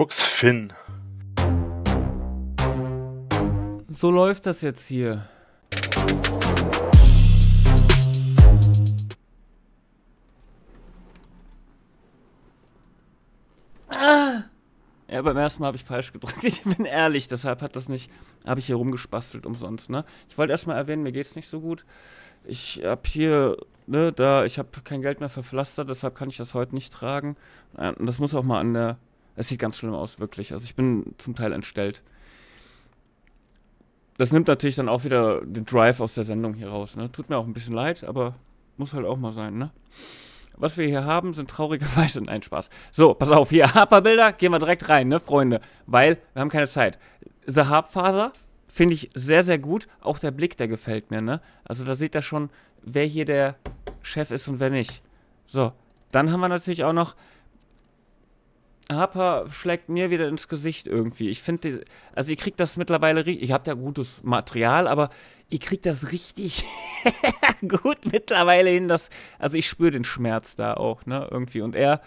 Fuchs Finn. So läuft das jetzt hier. Ah! Ja, beim ersten Mal habe ich falsch gedrückt. Ich bin ehrlich, deshalb hat das nicht, habe ich hier rumgespastelt umsonst, ne? Ich wollte erstmal erwähnen, mir geht's nicht so gut. Ich habe hier, ne, da, ich habe kein Geld mehr für Pflaster, deshalb kann ich das heute nicht tragen. Und das muss auch mal an der, es sieht ganz schlimm aus, wirklich. Also ich bin zum Teil entstellt. Das nimmt natürlich dann auch wieder den Drive aus der Sendung hier raus, ne? Tut mir auch ein bisschen leid, aber muss halt auch mal sein, ne? Was wir hier haben, sind traurigerweise ein Spaß. So, pass auf, hier, Harper-Bilder, gehen wir direkt rein, ne, Freunde? Weil wir haben keine Zeit. The Harp Father finde ich sehr, sehr gut. Auch der Blick, der gefällt mir, ne? Also da seht ihr schon, wer hier der Chef ist und wer nicht. So, dann haben wir natürlich auch noch Harper schlägt mir wieder ins Gesicht irgendwie. Ich finde, also ihr kriegt das mittlerweile richtig, ich habe ja gutes Material, aber ihr kriegt das richtig gut mittlerweile hin, dass, also ich spüre den Schmerz da auch, ne, irgendwie. Und er,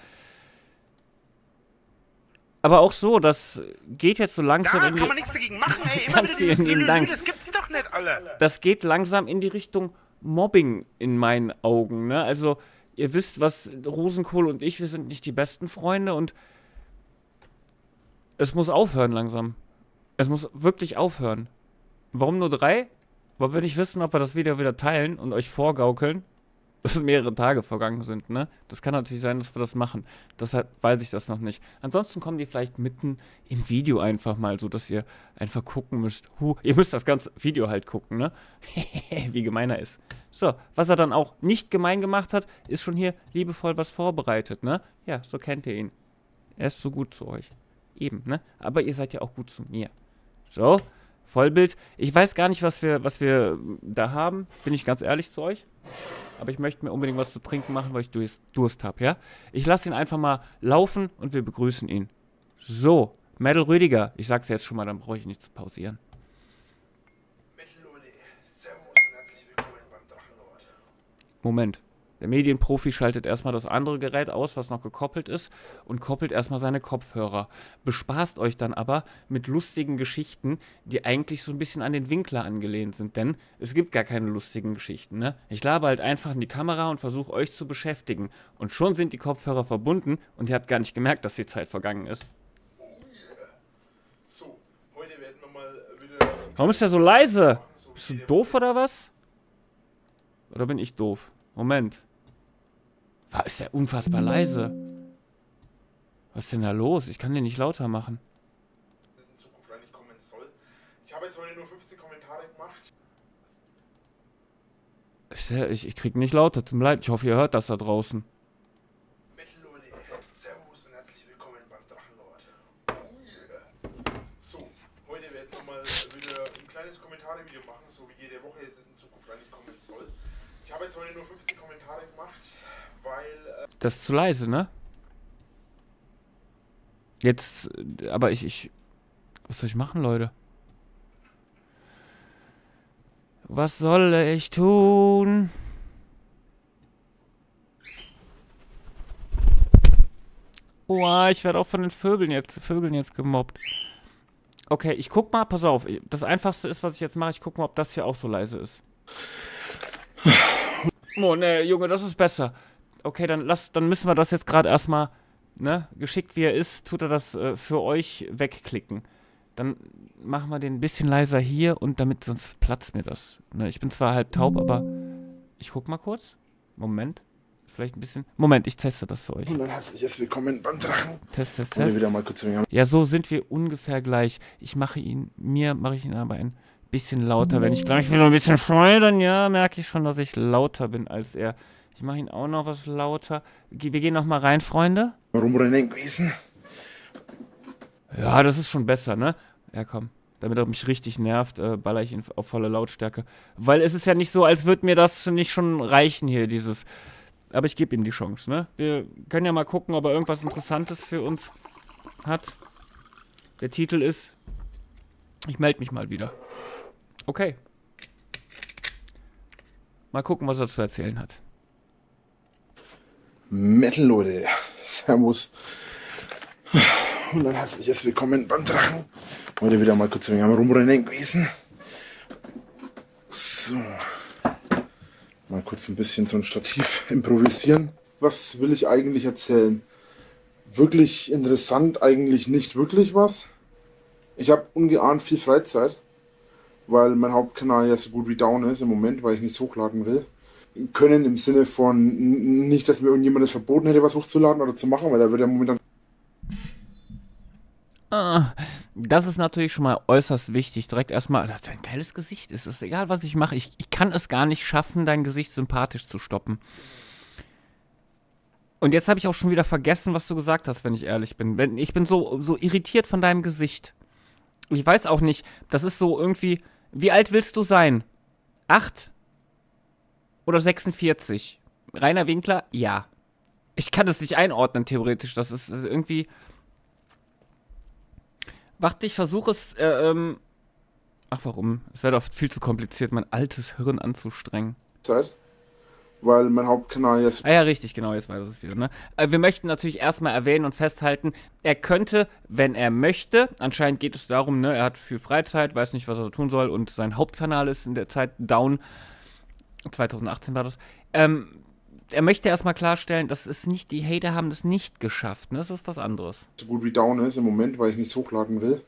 aber auch so, das geht jetzt so langsam Da in die, kann man nichts dagegen machen, ey. Immer Ganz wieder dieses vielen Lülü, Dank. Das gibt's doch nicht alle. das geht langsam in die Richtung Mobbing in meinen Augen, ne? Also, ihr wisst, was Rosenkohl und ich, wir sind nicht die besten Freunde und es muss aufhören langsam. Es muss wirklich aufhören. Warum nur drei? Weil wir nicht wissen, ob wir das Video wieder teilen und euch vorgaukeln, dass mehrere Tage vergangen sind, ne? Das kann natürlich sein, dass wir das machen. Deshalb weiß ich das noch nicht. Ansonsten kommen die vielleicht mitten im Video einfach mal, so dass ihr einfach gucken müsst. Huh, ihr müsst das ganze Video halt gucken, ne? Wie gemein er ist. So, was er dann auch nicht gemein gemacht hat, ist schon hier liebevoll was vorbereitet, ne? Ja, so kennt ihr ihn. Er ist so gut zu euch. Eben, ne? Aber ihr seid ja auch gut zu mir. So, Vollbild. Ich weiß gar nicht, was wir, was wir da haben, bin ich ganz ehrlich zu euch. Aber ich möchte mir unbedingt was zu trinken machen, weil ich Durst, Durst habe, ja? Ich lasse ihn einfach mal laufen und wir begrüßen ihn. So, Metal Rüdiger. Ich sag's jetzt schon mal, dann brauche ich nicht zu pausieren. Moment. Der Medienprofi schaltet erstmal das andere Gerät aus, was noch gekoppelt ist, und koppelt erstmal seine Kopfhörer. Bespaßt euch dann aber mit lustigen Geschichten, die eigentlich so ein bisschen an den Winkler angelehnt sind. Denn es gibt gar keine lustigen Geschichten, ne? Ich laber halt einfach in die Kamera und versuche euch zu beschäftigen. Und schon sind die Kopfhörer verbunden und ihr habt gar nicht gemerkt, dass die Zeit vergangen ist. So, heute werden wir mal wieder. Warum ist der so leise? Bist du doof oder was? Oder bin ich doof? Moment. War ist der unfassbar leise? Was ist denn da los? Ich kann den nicht lauter machen. Ich habe jetzt heute nur 15 Kommentare gemacht. Ich, ich krieg nicht lauter, tut mir leid. Ich hoffe, ihr hört das da draußen. Mittelleute, servus und herzlich willkommen beim Drachenlord. Oh yeah. So, heute werden wir mal wieder ein kleines Kommentare-Video machen, so wie jede Woche es in Zukunft eigentlich kommen soll. Ich habe jetzt heute nur 15 Kommentare gemacht, weil. Äh, Das ist zu leise, ne? Jetzt, aber ich, ich. Was soll ich machen, Leute? Was soll ich tun? Oh, ich werde auch von den Vögeln jetzt, Vögeln jetzt gemobbt. Okay, ich guck mal, pass auf. Das einfachste ist, was ich jetzt mache, ich guck mal, ob das hier auch so leise ist. Oh, ne, Junge, das ist besser. Okay, dann lass, dann müssen wir das jetzt gerade erstmal, ne, geschickt wie er ist, tut er das äh, für euch wegklicken. Dann machen wir den ein bisschen leiser hier und damit, sonst platzt mir das. Ne, ich bin zwar halb taub, aber ich guck mal kurz. Moment. Vielleicht ein bisschen. Moment, ich teste das für euch. und ein herzliches Willkommen beim Drachen. Test, test, test. wieder mal kurz Ja, so sind wir ungefähr gleich. Ich mache ihn, mir mache ich ihn aber ein bisschen lauter. Wenn ich gleich wieder ein bisschen schreie, dann ja, merke ich schon, dass ich lauter bin als er. Ich mache ihn auch noch was lauter. Wir gehen noch mal rein, Freunde. rumrennen gewesen. Ja, das ist schon besser, ne? Ja, komm. Damit er mich richtig nervt, äh, baller ich ihn auf volle Lautstärke. Weil es ist ja nicht so, als würde mir das nicht schon reichen hier, dieses. Aber ich gebe ihm die Chance, ne? Wir können ja mal gucken, ob er irgendwas Interessantes für uns hat. Der Titel ist. Ich melde mich mal wieder. Okay. Mal gucken, was er zu erzählen hat. Metal, Leute. Servus. und ein herzliches Willkommen beim Drachen. Heute wieder mal kurz ein wenig am Rumrennen gewesen. So. Mal kurz ein bisschen so ein Stativ improvisieren. Was will ich eigentlich erzählen? Wirklich interessant, eigentlich nicht wirklich was. Ich habe ungeahnt viel Freizeit, weil mein Hauptkanal ja so gut wie down ist im Moment, weil ich nichts hochladen will. Können im Sinne von nicht, dass mir irgendjemand das verboten hätte, was hochzuladen oder zu machen, weil da wird ja momentan Ah, das ist natürlich schon mal äußerst wichtig. Direkt erstmal, dass dein geiles Gesicht ist. Es egal, was ich mache. Ich, ich kann es gar nicht schaffen, dein Gesicht sympathisch zu stoppen. Und jetzt habe ich auch schon wieder vergessen, was du gesagt hast, wenn ich ehrlich bin. Ich bin so, so irritiert von deinem Gesicht. Ich weiß auch nicht, das ist so irgendwie. Wie alt willst du sein? Acht? Oder 46? Rainer Winkler? Ja. Ich kann das nicht einordnen, theoretisch. Das ist irgendwie. Warte, ich versuche es. Äh, ähm Ach, warum? Es wäre doch viel zu kompliziert, mein altes Hirn anzustrengen. Zeit, weil mein Hauptkanal jetzt. Ah ja, richtig, genau, jetzt weiß ich es wieder. Ne? Äh, wir möchten natürlich erstmal erwähnen und festhalten, er könnte, wenn er möchte, anscheinend geht es darum, ne, er hat viel Freizeit, weiß nicht, was er tun soll und sein Hauptkanal ist in der Zeit down. 2018 war das. Ähm, er möchte erstmal klarstellen, dass es nicht, die Hater haben das nicht geschafft. Ne? Das ist was anderes. So gut wie down ist im Moment, weil ich nichts hochladen will.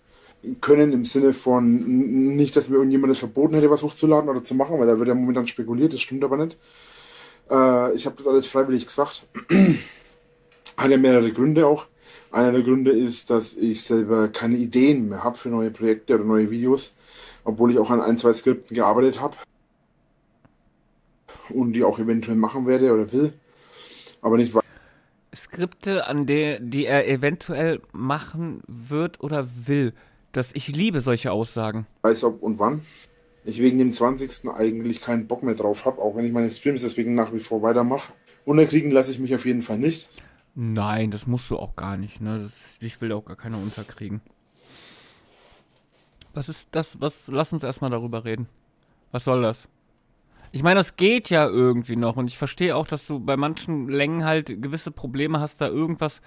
Können im Sinne von nicht, dass mir irgendjemand das verboten hätte, was hochzuladen oder zu machen, weil da wird ja momentan spekuliert, das stimmt aber nicht. Äh, ich habe das alles freiwillig gesagt. Hat ja mehrere Gründe auch. Einer der Gründe ist, dass ich selber keine Ideen mehr habe für neue Projekte oder neue Videos, obwohl ich auch an ein, zwei Skripten gearbeitet habe und die auch eventuell machen werde oder will. Aber nicht Skripte, an der, die er eventuell machen wird oder will. Das, ich liebe solche Aussagen. Weiß ob und wann. Ich wegen dem 20. eigentlich keinen Bock mehr drauf habe, auch wenn ich meine Streams deswegen nach wie vor weitermache. Unterkriegen lasse ich mich auf jeden Fall nicht. Nein, das musst du auch gar nicht. Ne? Das, ich will auch gar keiner unterkriegen. Was ist das? Was? Lass uns erstmal darüber reden. Was soll das? Ich meine, das geht ja irgendwie noch und ich verstehe auch, dass du bei manchen Längen halt gewisse Probleme hast, da irgendwas.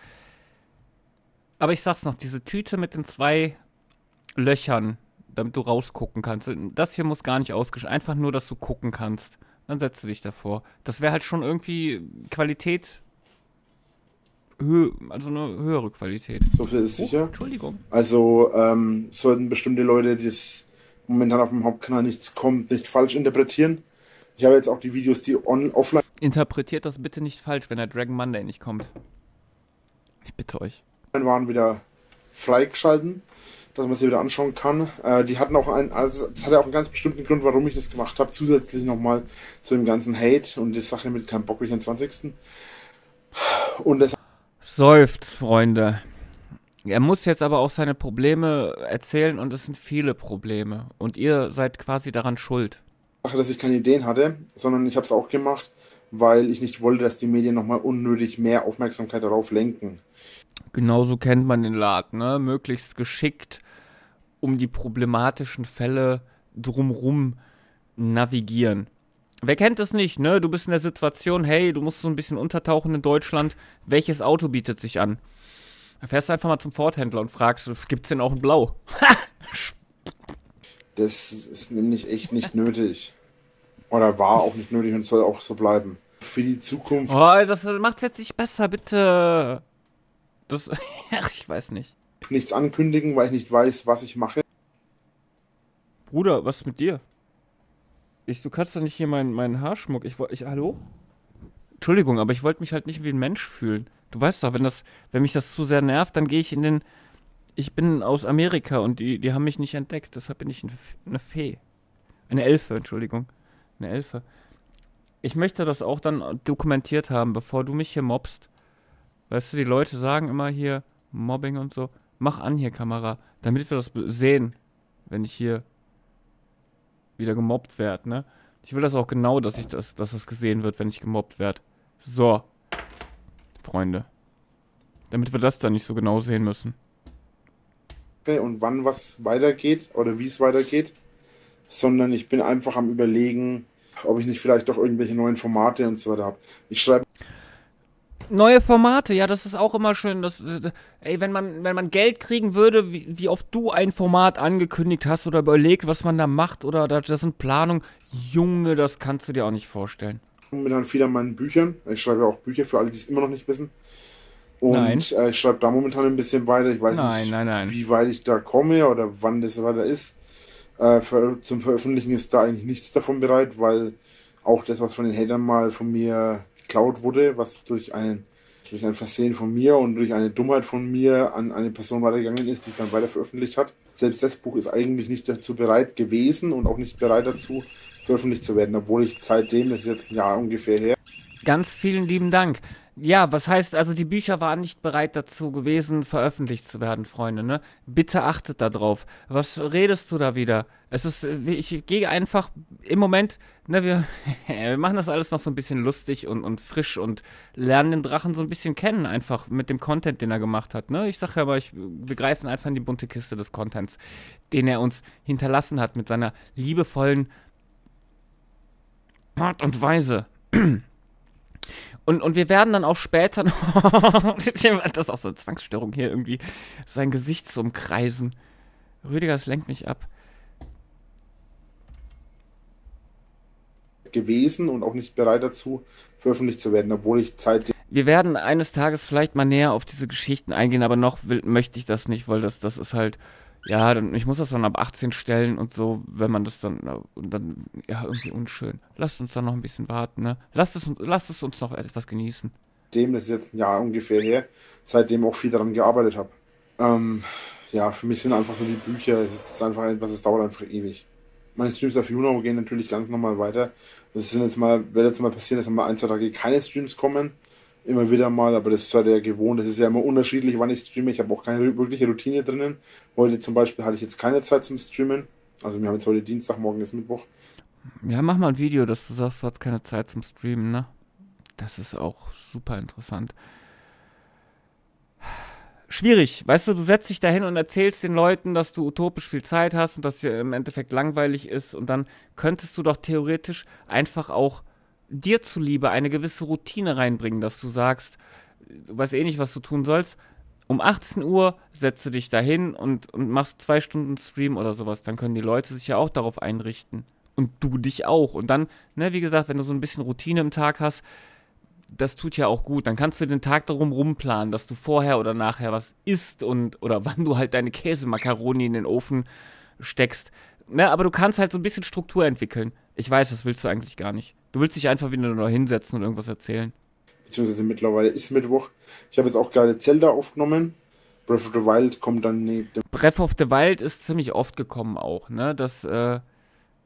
Aber ich sag's noch, diese Tüte mit den zwei Löchern, damit du rausgucken kannst. Das hier muss gar nicht ausgeschaltet, einfach nur, dass du gucken kannst. Dann setze dich davor. Das wäre halt schon irgendwie Qualität. Also eine höhere Qualität. So viel ist Oh, sicher. Entschuldigung. Also ähm, sollten bestimmte Leute, die es momentan auf dem Hauptkanal nichts kommt, nicht falsch interpretieren. Ich habe jetzt auch die Videos, die on offline Interpretiert das bitte nicht falsch, wenn der Dragon Monday nicht kommt. Ich bitte euch. waren, wieder freigeschalten, dass man sie wieder anschauen kann. Äh, die hatten auch einen, also das hatte auch einen ganz bestimmten Grund, warum ich das gemacht habe. Zusätzlich nochmal zu dem ganzen Hate und die Sache mit keinem Bock durch den 20. Und das Seufzt, Freunde. Er muss jetzt aber auch seine Probleme erzählen und es sind viele Probleme. Und ihr seid quasi daran schuld. Dass ich keine Ideen hatte, sondern ich habe es auch gemacht, weil ich nicht wollte, dass die Medien nochmal unnötig mehr Aufmerksamkeit darauf lenken. Genauso kennt man den Laden, ne? Möglichst geschickt um die problematischen Fälle drumrum navigieren. Wer kennt es nicht, ne? Du bist in der Situation, hey, du musst so ein bisschen untertauchen in Deutschland. Welches Auto bietet sich an? Da fährst du einfach mal zum Ford-Händler und fragst, gibt's denn auch in Blau? Das ist nämlich echt nicht nötig. Oder war auch nicht nötig und soll auch so bleiben. Für die Zukunft Oh, das macht's jetzt nicht besser, bitte. Das, ach, ich weiß nicht. nichts ankündigen, weil ich nicht weiß, was ich mache. Bruder, was ist mit dir? Ich, du kannst doch nicht hier meinen meinen Haarschmuck. Ich wollte, ich, hallo? Entschuldigung, aber ich wollte mich halt nicht wie ein Mensch fühlen. Du weißt doch, wenn das, wenn mich das zu sehr nervt, dann gehe ich in den. Ich bin aus Amerika und die, die haben mich nicht entdeckt. Deshalb bin ich eine, Fee. Eine Elfe, Entschuldigung. Eine Elfe. Ich möchte das auch dann dokumentiert haben, bevor du mich hier mobst. Weißt du, die Leute sagen immer hier Mobbing und so. Mach an hier, Kamera, damit wir das sehen, wenn ich hier wieder gemobbt werde, ne? Ich will das auch genau, dass ich das, dass das gesehen wird, wenn ich gemobbt werde. So. Freunde. Damit wir das dann nicht so genau sehen müssen. Und wann was weitergeht oder wie es weitergeht, sondern ich bin einfach am überlegen, ob ich nicht vielleicht doch irgendwelche neuen Formate und so weiter habe. Ich schreibe Neue Formate, ja, das ist auch immer schön. Das, ey, wenn man, wenn man Geld kriegen würde, wie, wie oft du ein Format angekündigt hast oder überlegt, was man da macht oder das, das sind Planungen, Junge, das kannst du dir auch nicht vorstellen. Momentan viel an meinen Büchern. Ich schreibe auch Bücher für alle, die es immer noch nicht wissen. Und nein. Äh, ich schreibe da momentan ein bisschen weiter. Ich weiß nein, nicht, nein, wie weit ich da komme oder wann das weiter ist. Äh, für, zum Veröffentlichen ist da eigentlich nichts davon bereit, weil auch das, was von den Hatern mal von mir geklaut wurde, was durch einen durch ein Versehen von mir und durch eine Dummheit von mir an eine Person weitergegangen ist, die es dann weiter veröffentlicht hat. Selbst das Buch ist eigentlich nicht dazu bereit gewesen und auch nicht bereit dazu, veröffentlicht zu werden, obwohl ich seitdem, das ist jetzt ein Jahr ungefähr her. Ganz vielen lieben Dank. Ja, was heißt also, die Bücher waren nicht bereit dazu gewesen, veröffentlicht zu werden, Freunde, ne? Bitte achtet darauf. Was redest du da wieder? Es ist, ich gehe einfach im Moment, ne, wir, wir machen das alles noch so ein bisschen lustig und, und frisch und lernen den Drachen so ein bisschen kennen, einfach mit dem Content, den er gemacht hat, ne? Ich sag ja aber, ich, wir greifen einfach in die bunte Kiste des Contents, den er uns hinterlassen hat mit seiner liebevollen Art und Weise. Und, und wir werden dann auch später noch. das ist auch so eine Zwangsstörung hier irgendwie. Sein Gesicht zu umkreisen. Rüdiger, es lenkt mich ab. gewesen und auch nicht bereit dazu, veröffentlicht zu werden, obwohl ich Zeit. Wir werden eines Tages vielleicht mal näher auf diese Geschichten eingehen, aber noch will, möchte ich das nicht, weil das, das ist halt ja, dann, ich muss das dann ab 18 stellen und so, wenn man das dann, und dann, ja, irgendwie unschön. Lasst uns dann noch ein bisschen warten, ne? Lasst es, lasst es uns noch etwas genießen. Dem, das ist jetzt ein Jahr ungefähr her, seitdem auch viel daran gearbeitet habe. Ähm, ja, für mich sind einfach so die Bücher, es ist einfach etwas, es dauert einfach ewig. Meine Streams auf Juno gehen natürlich ganz normal weiter. Das sind jetzt mal, wird jetzt mal passieren, dass mal ein, zwei Tage keine Streams kommen immer wieder mal, aber das ist halt ja gewohnt. Das ist ja immer unterschiedlich, wann ich streame. Ich habe auch keine wirkliche Routine drinnen. Heute zum Beispiel hatte ich jetzt keine Zeit zum Streamen. Also wir haben jetzt heute Dienstag, morgen ist Mittwoch. Ja, mach mal ein Video, dass du sagst, du hast keine Zeit zum Streamen, ne? Das ist auch super interessant. Schwierig, weißt du, du setzt dich dahin und erzählst den Leuten, dass du utopisch viel Zeit hast und dass dir im Endeffekt langweilig ist und dann könntest du doch theoretisch einfach auch dir zuliebe eine gewisse Routine reinbringen, dass du sagst, du weißt eh nicht, was du tun sollst. Um 18 Uhr setzt du dich dahin und, und machst zwei Stunden Stream oder sowas. Dann können die Leute sich ja auch darauf einrichten. Und du dich auch. Und dann, ne, wie gesagt, wenn du so ein bisschen Routine im Tag hast, das tut ja auch gut. Dann kannst du den Tag darum rumplanen, dass du vorher oder nachher was isst und oder wann du halt deine Käsemakaroni in den Ofen steckst. Ne, aber du kannst halt so ein bisschen Struktur entwickeln. Ich weiß, das willst du eigentlich gar nicht. Du willst dich einfach wieder nur hinsetzen und irgendwas erzählen. Beziehungsweise mittlerweile ist Mittwoch. Ich habe jetzt auch gerade Zelda aufgenommen. Breath of the Wild kommt dann nicht. Breath of the Wild ist ziemlich oft gekommen auch, ne? Das, äh,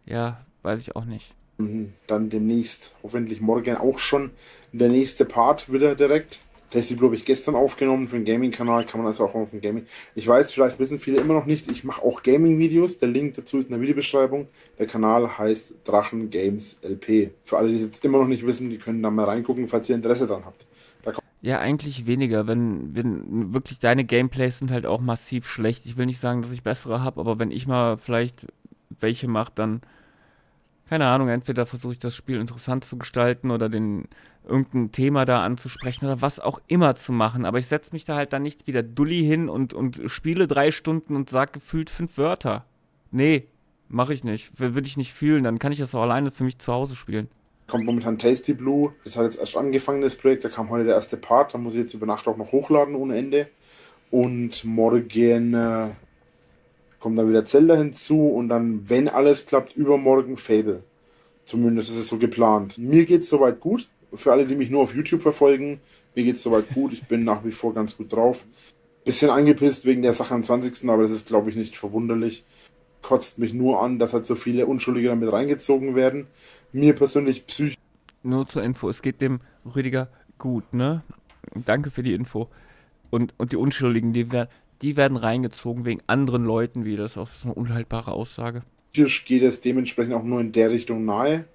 ja, weiß ich auch nicht. Mhm. Dann demnächst, hoffentlich morgen auch schon, der nächste Part wieder direkt. Der ist, glaube ich, gestern aufgenommen für den Gaming-Kanal, kann man also auch auf dem Gaming. Ich weiß, vielleicht wissen viele immer noch nicht, ich mache auch Gaming-Videos. Der Link dazu ist in der Videobeschreibung. Der Kanal heißt Drachen Games LP. Für alle, die es jetzt immer noch nicht wissen, die können da mal reingucken, falls ihr Interesse daran habt. ja, eigentlich weniger, wenn, wenn wirklich deine Gameplays sind halt auch massiv schlecht. Ich will nicht sagen, dass ich bessere habe, aber wenn ich mal vielleicht welche mache, dann keine Ahnung, entweder versuche ich das Spiel interessant zu gestalten oder den irgendein Thema da anzusprechen oder was auch immer zu machen. Aber ich setze mich da halt dann nicht wieder dulli hin und, und spiele drei Stunden und sage gefühlt fünf Wörter. Nee, mache ich nicht. Würde ich nicht fühlen, dann kann ich das auch alleine für mich zu Hause spielen. Kommt momentan Tasty Blue. Das hat jetzt erst angefangen, das Projekt. Da kam heute der erste Part. Da muss ich jetzt über Nacht auch noch hochladen ohne Ende. Und morgen äh, kommt dann wieder Zelda hinzu und dann, wenn alles klappt, übermorgen Fable. Zumindest ist es so geplant. Mir geht es soweit gut. Für alle, die mich nur auf YouTube verfolgen, mir geht es soweit gut. Ich bin nach wie vor ganz gut drauf. Bisschen angepisst wegen der Sache am 20. Aber das ist, glaube ich, nicht verwunderlich. Kotzt mich nur an, dass halt so viele Unschuldige damit reingezogen werden. Mir persönlich psychisch. Nur zur Info, es geht dem Rüdiger gut, ne? Danke für die Info. Und, und die Unschuldigen, die werden, die werden reingezogen wegen anderen Leuten wie Das ist eine unhaltbare Aussage. Geht es dementsprechend auch nur in der Richtung nahe,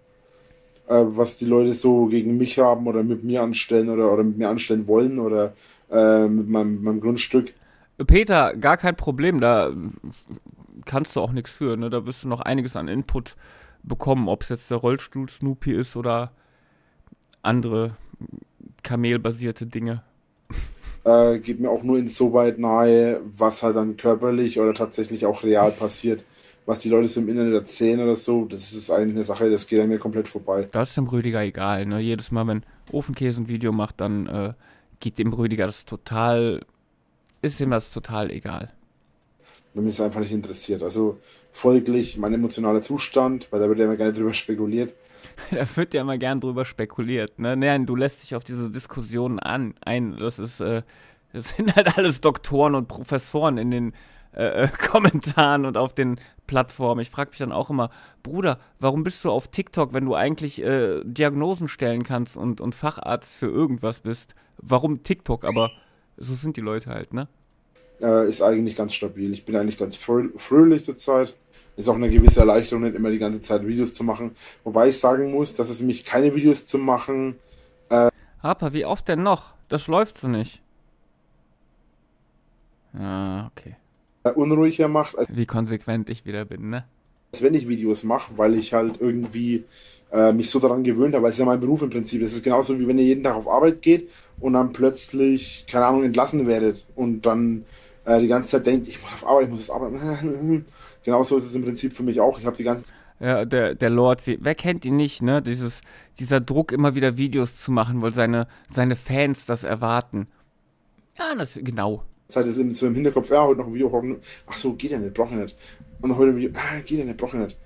äh, was die Leute so gegen mich haben oder mit mir anstellen oder, oder mit mir anstellen wollen oder äh, mit meinem, meinem Grundstück. Peter, gar kein Problem, da kannst du auch nichts für, ne? Da wirst du noch einiges an Input bekommen, ob es jetzt der Rollstuhl Snoopy ist oder andere kamelbasierte Dinge. Äh, geht mir auch nur insoweit nahe, was halt dann körperlich oder tatsächlich auch real passiert. Was die Leute so im Internet erzählen oder so, das ist eigentlich eine Sache, das geht an mir komplett vorbei. Das ist dem Rüdiger egal. Ne? Jedes Mal, wenn Ofenkäse ein Video macht, dann äh, geht dem Rüdiger das total, ist ihm das total egal. Wenn mich das einfach nicht interessiert. Also folglich mein emotionaler Zustand, weil da wird ja immer gerne drüber spekuliert. da wird ja immer gern drüber spekuliert. Ne? Nein, du lässt dich auf diese Diskussionen an, ein. Das ist, äh, das sind halt alles Doktoren und Professoren in den äh, äh Kommentaren und auf den Plattformen. Ich frage mich dann auch immer, Bruder, warum bist du auf TikTok, wenn du eigentlich äh, Diagnosen stellen kannst und, und Facharzt für irgendwas bist? Warum TikTok? Aber so sind die Leute halt, ne? Äh, ist eigentlich ganz stabil. Ich bin eigentlich ganz frö fröhlich zurzeit. Ist auch eine gewisse Erleichterung, nicht immer die ganze Zeit Videos zu machen. Wobei ich sagen muss, dass es mich keine Videos zu machen. Äh Harper, wie oft denn noch? Das läuft so nicht. Ah, okay. Unruhiger macht. wie konsequent ich wieder bin, ne? Als wenn ich Videos mache, weil ich halt irgendwie äh, mich so daran gewöhnt habe. weil es ist ja mein Beruf im Prinzip. Es ist genauso wie wenn ihr jeden Tag auf Arbeit geht und dann plötzlich, keine Ahnung, entlassen werdet und dann äh, die ganze Zeit denkt, ich muss auf Arbeit, ich muss auf Arbeit. Genauso ist es im Prinzip für mich auch. Ich habe die ganze ja, der, der Lord, wer kennt ihn nicht, ne? Dieses, dieser Druck, immer wieder Videos zu machen, weil seine, seine Fans das erwarten. Ja, das, genau. Zeit ist so im Hinterkopf, ja, heute noch ein Video, ach so, geht ja nicht, brauche ich nicht. Und heute ein Video, ah, geht ja nicht, brauche ich nicht.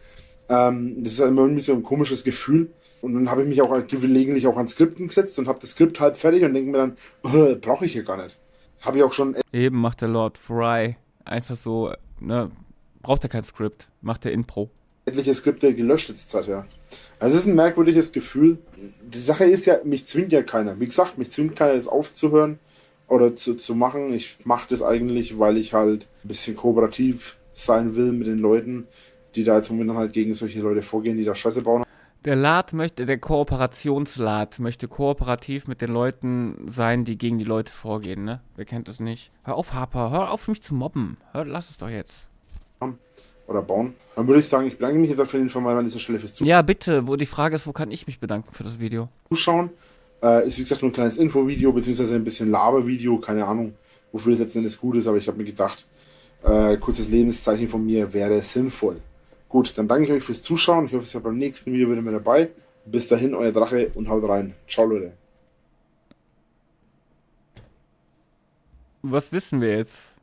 Ähm, das ist immer irgendwie so ein komisches Gefühl. Und dann habe ich mich auch gelegentlich auch an Skripten gesetzt und habe das Skript halb fertig und denke mir dann, oh, brauche ich hier gar nicht. Habe ich auch schon. Eben macht der Lord Fry einfach so, ne, braucht er kein Skript, macht er Intro. Etliche Skripte gelöscht jetzt Zeit, ja. Also es ist ein merkwürdiges Gefühl. Die Sache ist ja, mich zwingt ja keiner. Wie gesagt, mich zwingt keiner, das aufzuhören oder zu, zu machen. Ich mache das eigentlich, weil ich halt ein bisschen kooperativ sein will mit den Leuten, die da jetzt momentan halt gegen solche Leute vorgehen, die da Scheiße bauen. Der Lad möchte, der Kooperationslad möchte kooperativ mit den Leuten sein, die gegen die Leute vorgehen, ne? Wer kennt das nicht? Hör auf, Harper, hör auf, mich zu mobben. Hör, lass es doch jetzt oder bauen. Dann würde ich sagen, ich bedanke mich jetzt auf jeden Fall mal an dieser Stelle fürs Zuschauen. Ja, bitte. Wo die Frage ist, wo kann ich mich bedanken für das Video? Zuschauen. Äh, ist wie gesagt nur ein kleines Infovideo, beziehungsweise ein bisschen Labervideo. Keine Ahnung, wofür das letzten gut ist, aber ich habe mir gedacht, äh, kurzes Lebenszeichen von mir wäre sinnvoll. Gut, dann danke ich euch fürs Zuschauen. Ich hoffe, ihr seid beim nächsten Video wieder mit dabei. Bis dahin, euer Drache und haut rein. Ciao, Leute. Was wissen wir jetzt?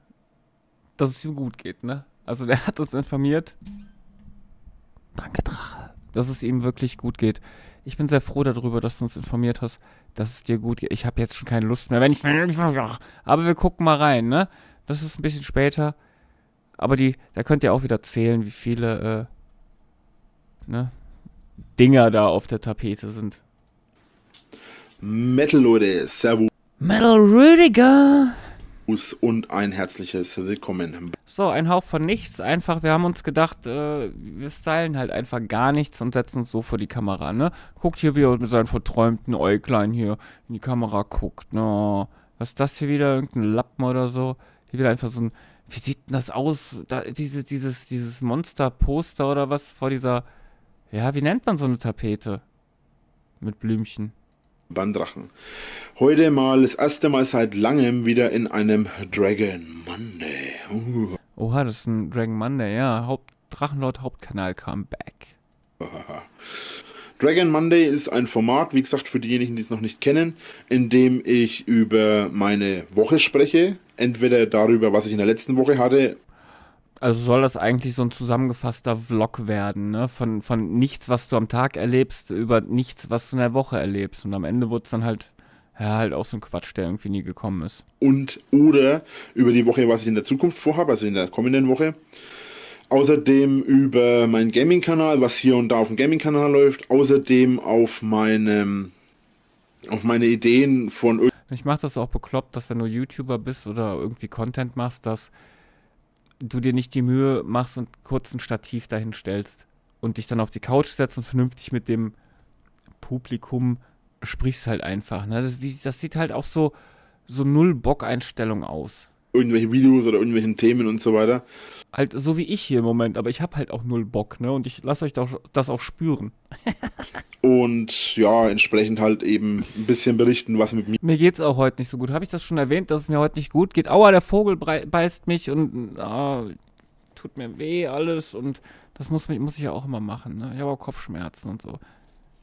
Dass es ihm gut geht, ne? Also der hat uns informiert. Danke, Drache. Dass es ihm wirklich gut geht. Ich bin sehr froh darüber, dass du uns informiert hast, dass es dir gut geht. Ich habe jetzt schon keine Lust mehr. Wenn ich. Aber wir gucken mal rein, ne? Das ist ein bisschen später. Aber die, da könnt ihr auch wieder zählen, wie viele äh, ne, Dinger da auf der Tapete sind. Metal Leute, Servus. Metal Rüdiger und ein herzliches Willkommen. So, ein Hauch von nichts. Einfach, wir haben uns gedacht, äh, wir stylen halt einfach gar nichts und setzen uns so vor die Kamera, ne? Guckt hier, wie er mit seinen verträumten Äuglein hier in die Kamera guckt, ne? Was ist das hier wieder? Irgendein Lappen oder so? Hier wieder einfach so ein. Wie sieht denn das aus? Da, diese, dieses, dieses Monster-Poster oder was vor dieser. Ja, wie nennt man so eine Tapete? Mit Blümchen beim Drachen. Heute mal das erste Mal seit langem wieder in einem Dragon Monday. Uh. Oha, das ist ein Dragon Monday, ja. Haupt Drachenlord Hauptkanal come back. Dragon Monday ist ein Format, wie gesagt, für diejenigen, die es noch nicht kennen, in dem ich über meine Woche spreche. Entweder darüber, was ich in der letzten Woche hatte, also soll das eigentlich so ein zusammengefasster Vlog werden, ne? Von, von nichts, was du am Tag erlebst, über nichts, was du in der Woche erlebst. Und am Ende wurde es dann halt, ja, halt auch so ein Quatsch, der irgendwie nie gekommen ist. Und oder über die Woche, was ich in der Zukunft vorhabe, also in der kommenden Woche. Außerdem über meinen Gaming-Kanal, was hier und da auf dem Gaming-Kanal läuft. Außerdem auf meinem, auf meine Ideen von. Ich mache das auch bekloppt, dass wenn du YouTuber bist oder irgendwie Content machst, dass du dir nicht die Mühe machst und kurz ein Stativ dahin stellst und dich dann auf die Couch setzt und vernünftig mit dem Publikum sprichst halt einfach. Ne? Das, wie, das sieht halt auch so, so null Bock-Einstellung aus. Irgendwelche Videos oder irgendwelchen Themen und so weiter. Halt so wie ich hier im Moment, aber ich habe halt auch null Bock, ne? Und ich lasse euch das, auch spüren. Und ja, entsprechend halt eben ein bisschen berichten, was mit mir Mir geht's auch heute nicht so gut. Habe ich das schon erwähnt, dass es mir heute nicht gut geht? Aua, der Vogel beißt mich und ah, tut mir weh alles und das muss, muss ich ja auch immer machen, ne? Ich habe auch Kopfschmerzen und so.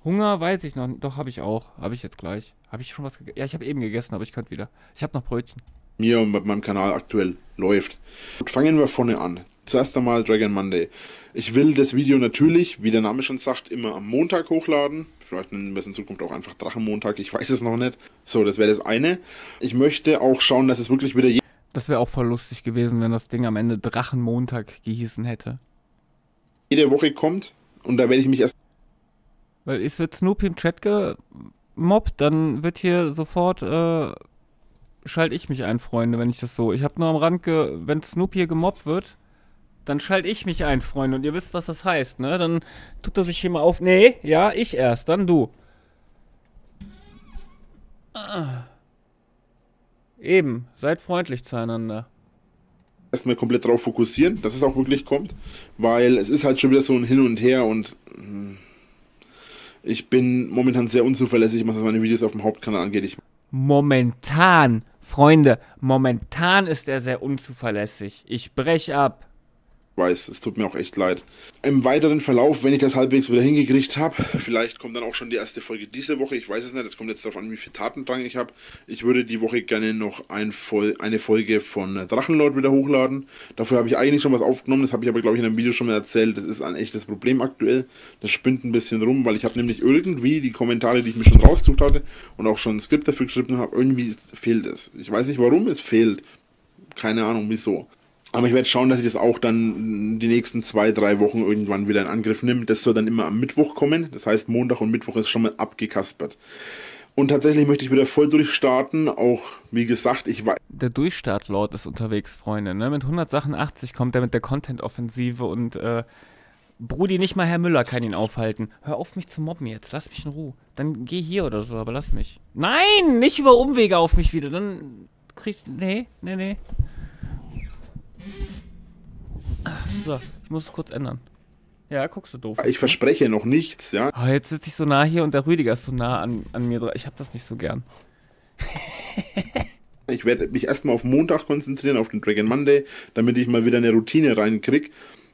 Hunger weiß ich noch, doch habe ich auch, habe ich jetzt gleich. Habe ich schon was gegessen? Ja, ich habe eben gegessen, aber ich könnte wieder. Ich habe noch Brötchen. Mir und mit meinem Kanal aktuell läuft. Gut, fangen wir vorne an. Zuerst einmal Dragon Monday. Ich will das Video natürlich, wie der Name schon sagt, immer am Montag hochladen. Vielleicht nennen wir es in Zukunft auch einfach Drachenmontag, ich weiß es noch nicht. So, das wäre das eine. Ich möchte auch schauen, dass es wirklich wieder Das wäre auch voll lustig gewesen, wenn das Ding am Ende Drachenmontag gehießen hätte. jede Woche kommt. Und da werde ich mich erst Weil es wird Snoopy im Chat gemobbt, dann wird hier sofort, äh, schalte ich mich ein, Freunde, wenn ich das so. Ich habe nur am Rand, ge wenn Snoopy hier gemobbt wird, dann schalte ich mich ein, Freunde. Und ihr wisst, was das heißt, ne? Dann tut er sich hier mal auf. Nee, ja, ich erst, dann du. Ah. Eben, seid freundlich zueinander. erstmal komplett darauf fokussieren, dass es auch wirklich kommt, weil es ist halt schon wieder so ein Hin und Her und mm, ich bin momentan sehr unzuverlässig, was meine Videos auf dem Hauptkanal angeht. Ich Momentan, Freunde, momentan ist er sehr unzuverlässig. Ich brech ab. Weiß, es tut mir auch echt leid. Im weiteren Verlauf, wenn ich das halbwegs wieder hingekriegt habe, vielleicht kommt dann auch schon die erste Folge diese Woche, ich weiß es nicht, es kommt jetzt darauf an, wie viel Tatendrang ich habe. Ich würde die Woche gerne noch ein Vol eine Folge von Drachenlord wieder hochladen. Dafür habe ich eigentlich schon was aufgenommen, das habe ich aber glaube ich in einem Video schon mal erzählt, das ist ein echtes Problem aktuell. Das spinnt ein bisschen rum, weil ich habe nämlich irgendwie die Kommentare, die ich mir schon rausgesucht hatte und auch schon ein Skript dafür geschrieben habe, irgendwie fehlt es. Ich weiß nicht warum, es fehlt. Keine Ahnung wieso. Aber ich werde schauen, dass ich das auch dann die nächsten zwei, drei Wochen irgendwann wieder in Angriff nehme. Das soll dann immer am Mittwoch kommen. Das heißt, Montag und Mittwoch ist schon mal abgekaspert. Und tatsächlich möchte ich wieder voll durchstarten. Auch, wie gesagt, ich weiß, Der Durchstartlord ist unterwegs, Freunde. Ne? Mit 100 Sachen 80 kommt er mit der Content-Offensive und äh, Brudi, nicht mal Herr Müller kann ihn aufhalten. Hör auf, mich zu mobben jetzt. Lass mich in Ruhe. Dann geh hier oder so, aber lass mich. Nein, nicht über Umwege auf mich wieder. Dann kriegst Nee, nee, nee. So, ich muss es kurz ändern. Ja, guckst du doof. ich verspreche noch nichts, ja. Oh, jetzt sitze ich so nah hier und der Rüdiger ist so nah an, an mir dran. Ich hab das nicht so gern. Ich werde mich erstmal auf Montag konzentrieren, auf den Dragon Monday, damit ich mal wieder eine Routine reinkriege.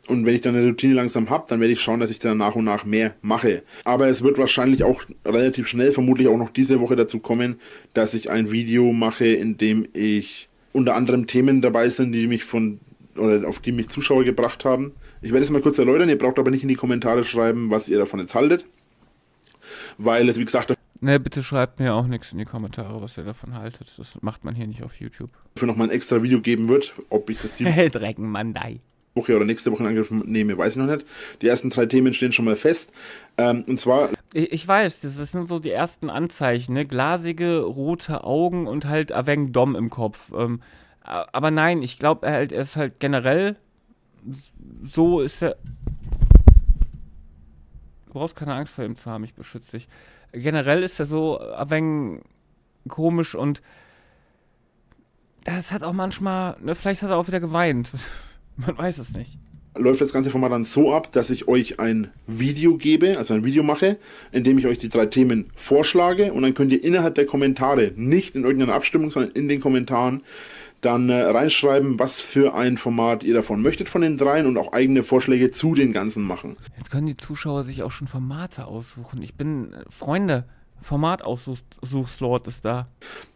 Und wenn ich dann eine Routine langsam habe, dann werde ich schauen, dass ich dann nach und nach mehr mache. Aber es wird wahrscheinlich auch relativ schnell, vermutlich auch noch diese Woche dazu kommen, dass ich ein Video mache, in dem ich unter anderem Themen dabei sind, die mich von oder auf die mich Zuschauer gebracht haben. Ich werde es mal kurz erläutern, ihr braucht aber nicht in die Kommentare schreiben, was ihr davon jetzt haltet. Weil es, wie gesagt, Ne, bitte schreibt mir auch nichts in die Kommentare, was ihr davon haltet. Das macht man hier nicht auf YouTube. dafür nochmal ein extra Video geben wird. Ob ich das die Dreckenmandei. Woche oder nächste Woche in Angriff nehme, weiß ich noch nicht. Die ersten drei Themen stehen schon mal fest. Ähm, und zwar Ich, ich weiß, das sind so die ersten Anzeichen, ne? Glasige, rote Augen und halt Aveng Dom im Kopf. Ähm, aber nein, ich glaube, er, halt, er ist halt generell so ist er. Du brauchst keine Angst vor ihm zu haben, ich beschütze dich. Generell ist er so Aveng komisch und das hat auch manchmal, ne, vielleicht hat er auch wieder geweint. Man weiß es nicht. läuft das ganze Format dann so ab, dass ich euch ein Video gebe, also ein Video mache, in dem ich euch die drei Themen vorschlage und dann könnt ihr innerhalb der Kommentare, nicht in irgendeiner Abstimmung, sondern in den Kommentaren dann äh, reinschreiben, was für ein Format ihr davon möchtet von den dreien und auch eigene Vorschläge zu den ganzen machen. Jetzt können die Zuschauer sich auch schon Formate aussuchen. Ich bin, äh, Freunde, Formataussuchslord ist da.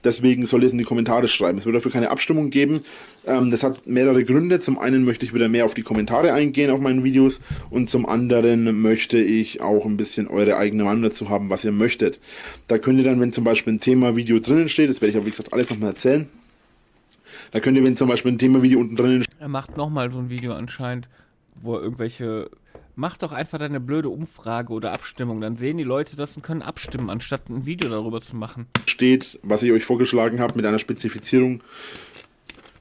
Deswegen soll ihr es in die Kommentare schreiben. Es wird dafür keine Abstimmung geben. Ähm, das hat mehrere Gründe. Zum einen möchte ich wieder mehr auf die Kommentare eingehen auf meinen Videos und zum anderen möchte ich auch ein bisschen eure eigene Meinung dazu haben, was ihr möchtet. Da könnt ihr dann, wenn zum Beispiel ein Thema-Video drinnen steht, das werde ich aber wie gesagt alles nochmal erzählen, da könnt ihr, wenn zum Beispiel ein Thema-Video unten drinnen Er macht nochmal so ein Video anscheinend, wo er irgendwelche. Mach doch einfach deine blöde Umfrage oder Abstimmung. Dann sehen die Leute das und können abstimmen, anstatt ein Video darüber zu machen. steht, was ich euch vorgeschlagen habe, mit einer Spezifizierung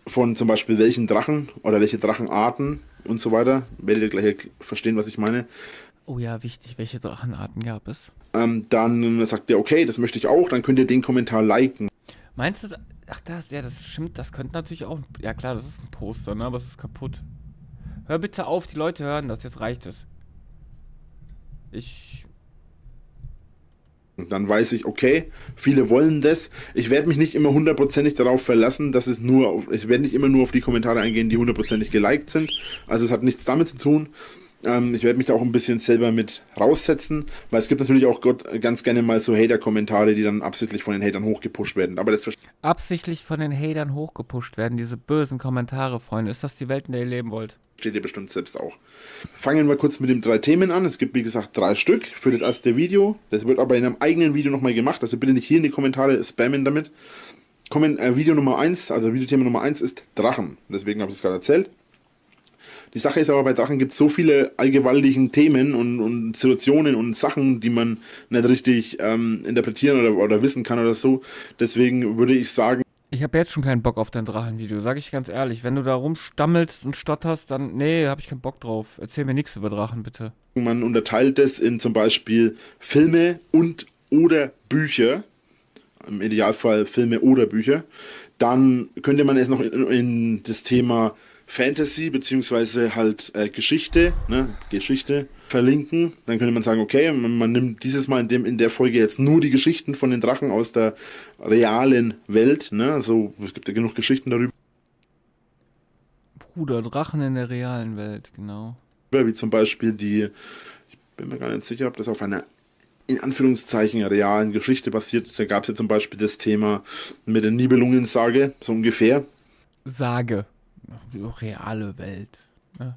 von zum Beispiel welchen Drachen oder welche Drachenarten und so weiter, werdet ihr gleich verstehen, was ich meine. Oh ja, wichtig, welche Drachenarten gab es? ähm, dann sagt ihr, okay, das möchte ich auch, dann könnt ihr den Kommentar liken. Meinst du, Ach, das, ja, das stimmt. Das könnte natürlich auch. Ja, klar, das ist ein Poster, ne? Aber es ist kaputt. Hör bitte auf, die Leute hören das. Jetzt reicht es. Ich. Und dann weiß ich, okay, viele wollen das. Ich werde mich nicht immer hundertprozentig darauf verlassen, dass es nur, ich werde nicht immer nur auf die Kommentare eingehen, die hundertprozentig geliked sind. Also es hat nichts damit zu tun. Ähm, ich werde mich da auch ein bisschen selber mit raussetzen, weil es gibt natürlich auch Gott, ganz gerne mal so Hater-Kommentare, die dann absichtlich von den Hatern hochgepusht werden. Aber das absichtlich von den Hatern hochgepusht werden, diese bösen Kommentare, Freunde. Ist das die Welt, in der ihr leben wollt? Steht ihr bestimmt selbst auch. Fangen wir kurz mit den drei Themen an. Es gibt, wie gesagt, drei Stück für das erste Video. Das wird aber in einem eigenen Video nochmal gemacht. Also bitte nicht hier in die Kommentare spammen damit. Kommen, äh, Video Nummer 1, also Videothema Nummer 1 ist Drachen. Deswegen habe ich es gerade erzählt. Die Sache ist aber, bei Drachen gibt es so viele allgewaltigen Themen und, und, Situationen und Sachen, die man nicht richtig ähm, interpretieren oder, oder wissen kann oder so. Deswegen würde ich sagen, ich habe jetzt schon keinen Bock auf dein Drachenvideo, sage ich ganz ehrlich. Wenn du da rumstammelst und stotterst, dann, nee, habe ich keinen Bock drauf. Erzähl mir nichts über Drachen, bitte. Man unterteilt es in zum Beispiel Filme und oder Bücher. Im Idealfall Filme oder Bücher. Dann könnte man es noch in, in das Thema Fantasy beziehungsweise halt äh, Geschichte, ne, Geschichte verlinken. Dann könnte man sagen, okay, man, man, nimmt dieses Mal in, dem, in der Folge jetzt nur die Geschichten von den Drachen aus der realen Welt. Ne? Also es gibt ja genug Geschichten darüber. Bruder, Drachen in der realen Welt, genau. Wie zum Beispiel die, ich bin mir gar nicht sicher, ob das auf einer in Anführungszeichen realen Geschichte basiert. Da gab es ja zum Beispiel das Thema mit der Nibelungensage, so ungefähr. Sage reale Welt. Ne?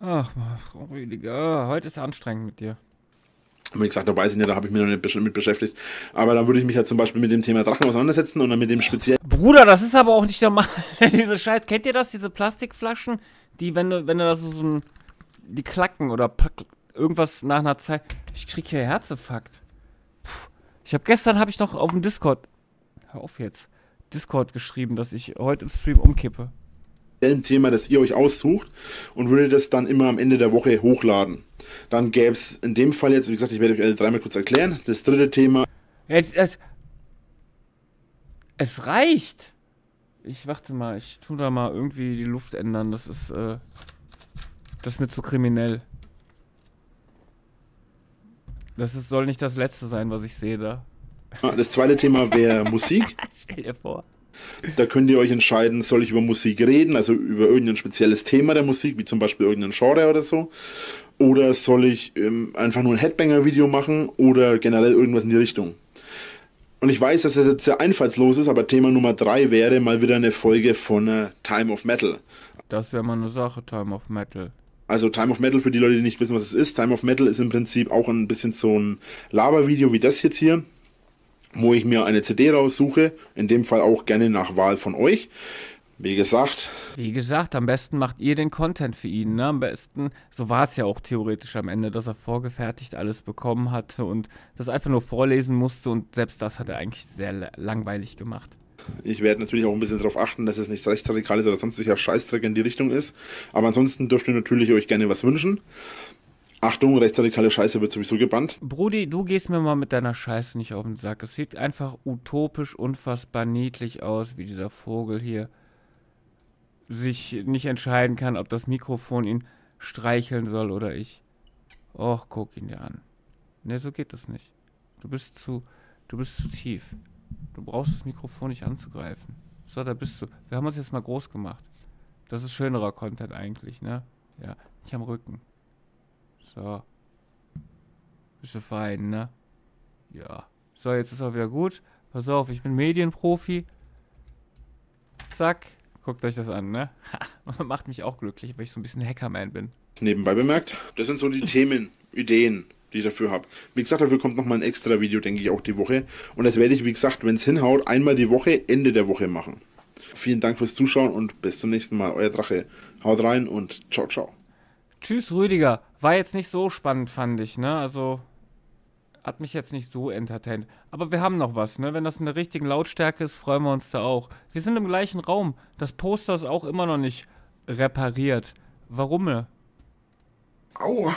Ach, Frau Rüdiger, heute ist anstrengend mit dir. Wie gesagt, da weiß ich nicht, da habe ich mich noch nicht mit beschäftigt. Aber dann würde ich mich ja zum Beispiel mit dem Thema Drachen auseinandersetzen und dann mit dem speziellen. Bruder, das ist aber auch nicht normal. diese Scheiß, kennt ihr das? Diese Plastikflaschen, die, wenn du, wenn du das so ein. Die klacken oder irgendwas nach einer Zeit. Ich krieg hier Herzinfarkt. Puh. Ich habe gestern habe ich noch auf dem Discord. Hör auf jetzt. Discord geschrieben, dass ich heute im Stream umkippe. Ein Thema, das ihr euch aussucht und würdet das dann immer am Ende der Woche hochladen. Dann gäbe es in dem Fall jetzt, wie gesagt, ich werde euch alle dreimal kurz erklären. Das dritte Thema. Jetzt, es, es reicht. Ich warte mal, ich tue da mal irgendwie die Luft ändern. Das ist, äh, das ist mir zu kriminell. Das ist, soll nicht das letzte sein, was ich sehe da. Das zweite Thema wäre Musik. Stell dir vor. Da könnt ihr euch entscheiden, soll ich über Musik reden, also über irgendein spezielles Thema der Musik, wie zum Beispiel irgendein Genre oder so. Oder soll ich ähm, einfach nur ein Headbanger-Video machen oder generell irgendwas in die Richtung. Und ich weiß, dass das jetzt sehr einfallslos ist, aber Thema Nummer drei wäre mal wieder eine Folge von äh, Time of Metal. Das wäre mal eine Sache, Time of Metal. Also Time of Metal, für die Leute, die nicht wissen, was es ist, Time of Metal ist im Prinzip auch ein bisschen so ein Laber-Video wie das jetzt hier wo ich mir eine CD raussuche, in dem Fall auch gerne nach Wahl von euch. Wie gesagt. Wie gesagt, am besten macht ihr den Content für ihn. Ne? Am besten, so war es ja auch theoretisch am Ende, dass er vorgefertigt alles bekommen hatte und das einfach nur vorlesen musste und selbst das hat er eigentlich sehr langweilig gemacht. Ich werde natürlich auch ein bisschen darauf achten, dass es nicht rechtsradikal ist oder sonst sicher Scheißdreck in die Richtung ist. Aber ansonsten dürft ihr natürlich euch gerne was wünschen. Achtung, rechtsradikale Scheiße wird sowieso gebannt. Brudi, du gehst mir mal mit deiner Scheiße nicht auf den Sack. Es sieht einfach utopisch, unfassbar niedlich aus, wie dieser Vogel hier sich nicht entscheiden kann, ob das Mikrofon ihn streicheln soll oder ich. Och, guck ihn dir an. Ne, so geht das nicht. Du bist zu, du bist zu tief. Du brauchst das Mikrofon nicht anzugreifen. So, da bist du. Wir haben uns jetzt mal groß gemacht. Das ist schönerer Content eigentlich, ne? Ja, nicht am Rücken. So. Bist du fein, ne? Ja. So, jetzt ist auch wieder gut. Pass auf, ich bin Medienprofi. Zack. Guckt euch das an, ne? Macht mich auch glücklich, weil ich so ein bisschen Hackerman bin. Nebenbei bemerkt, das sind so die Themen, Ideen, die ich dafür habe. Wie gesagt, dafür kommt nochmal ein extra Video, denke ich, auch die Woche. Und das werde ich, wie gesagt, wenn es hinhaut, einmal die Woche, Ende der Woche machen. Vielen Dank fürs Zuschauen und bis zum nächsten Mal. Euer Drache. Haut rein und ciao, ciao. Tschüss, Rüdiger. War jetzt nicht so spannend, fand ich, ne? Also, hat mich jetzt nicht so entertained. Aber wir haben noch was, ne? Wenn das in der richtigen Lautstärke ist, freuen wir uns da auch. Wir sind im gleichen Raum. Das Poster ist auch immer noch nicht repariert. Warum? Ne? Aua.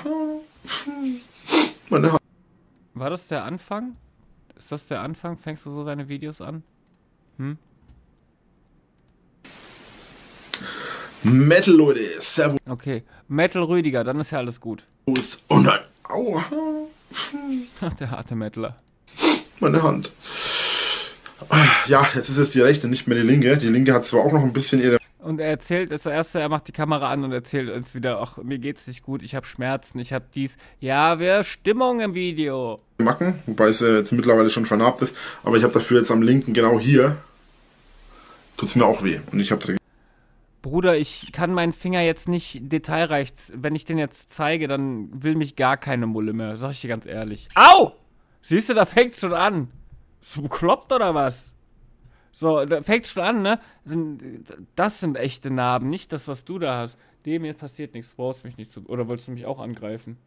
Meine War das der Anfang? Ist das der Anfang? Fängst du so deine Videos an? Hm? Metal, Leute, Servus Okay. Metal Rüdiger, dann ist ja alles gut. und dann, aua, der harte Metaler. meine Hand. Ja, jetzt ist es die rechte, nicht mehr die linke. Die linke hat zwar auch noch ein bisschen ihre Und er erzählt, das erste, er macht die Kamera an und erzählt uns wieder, ach, mir geht's nicht gut, ich habe Schmerzen, ich habe dies. Ja, wir Stimmung im Video. Macken, wobei es äh, jetzt mittlerweile schon vernarbt ist. Aber ich habe dafür jetzt am linken, genau hier, tut es mir auch weh. Und ich habe Bruder, ich kann meinen Finger jetzt nicht detailreich, wenn ich den jetzt zeige, dann will mich gar keine Mulle mehr, sag ich dir ganz ehrlich. Au! Siehst du, da fängt's schon an. Ist du bekloppt oder was? So, da fängt's schon an, ne? Das sind echte Narben, nicht das, was du da hast. Dem jetzt passiert nichts, du brauchst mich nicht zu. Oder wolltest du mich auch angreifen?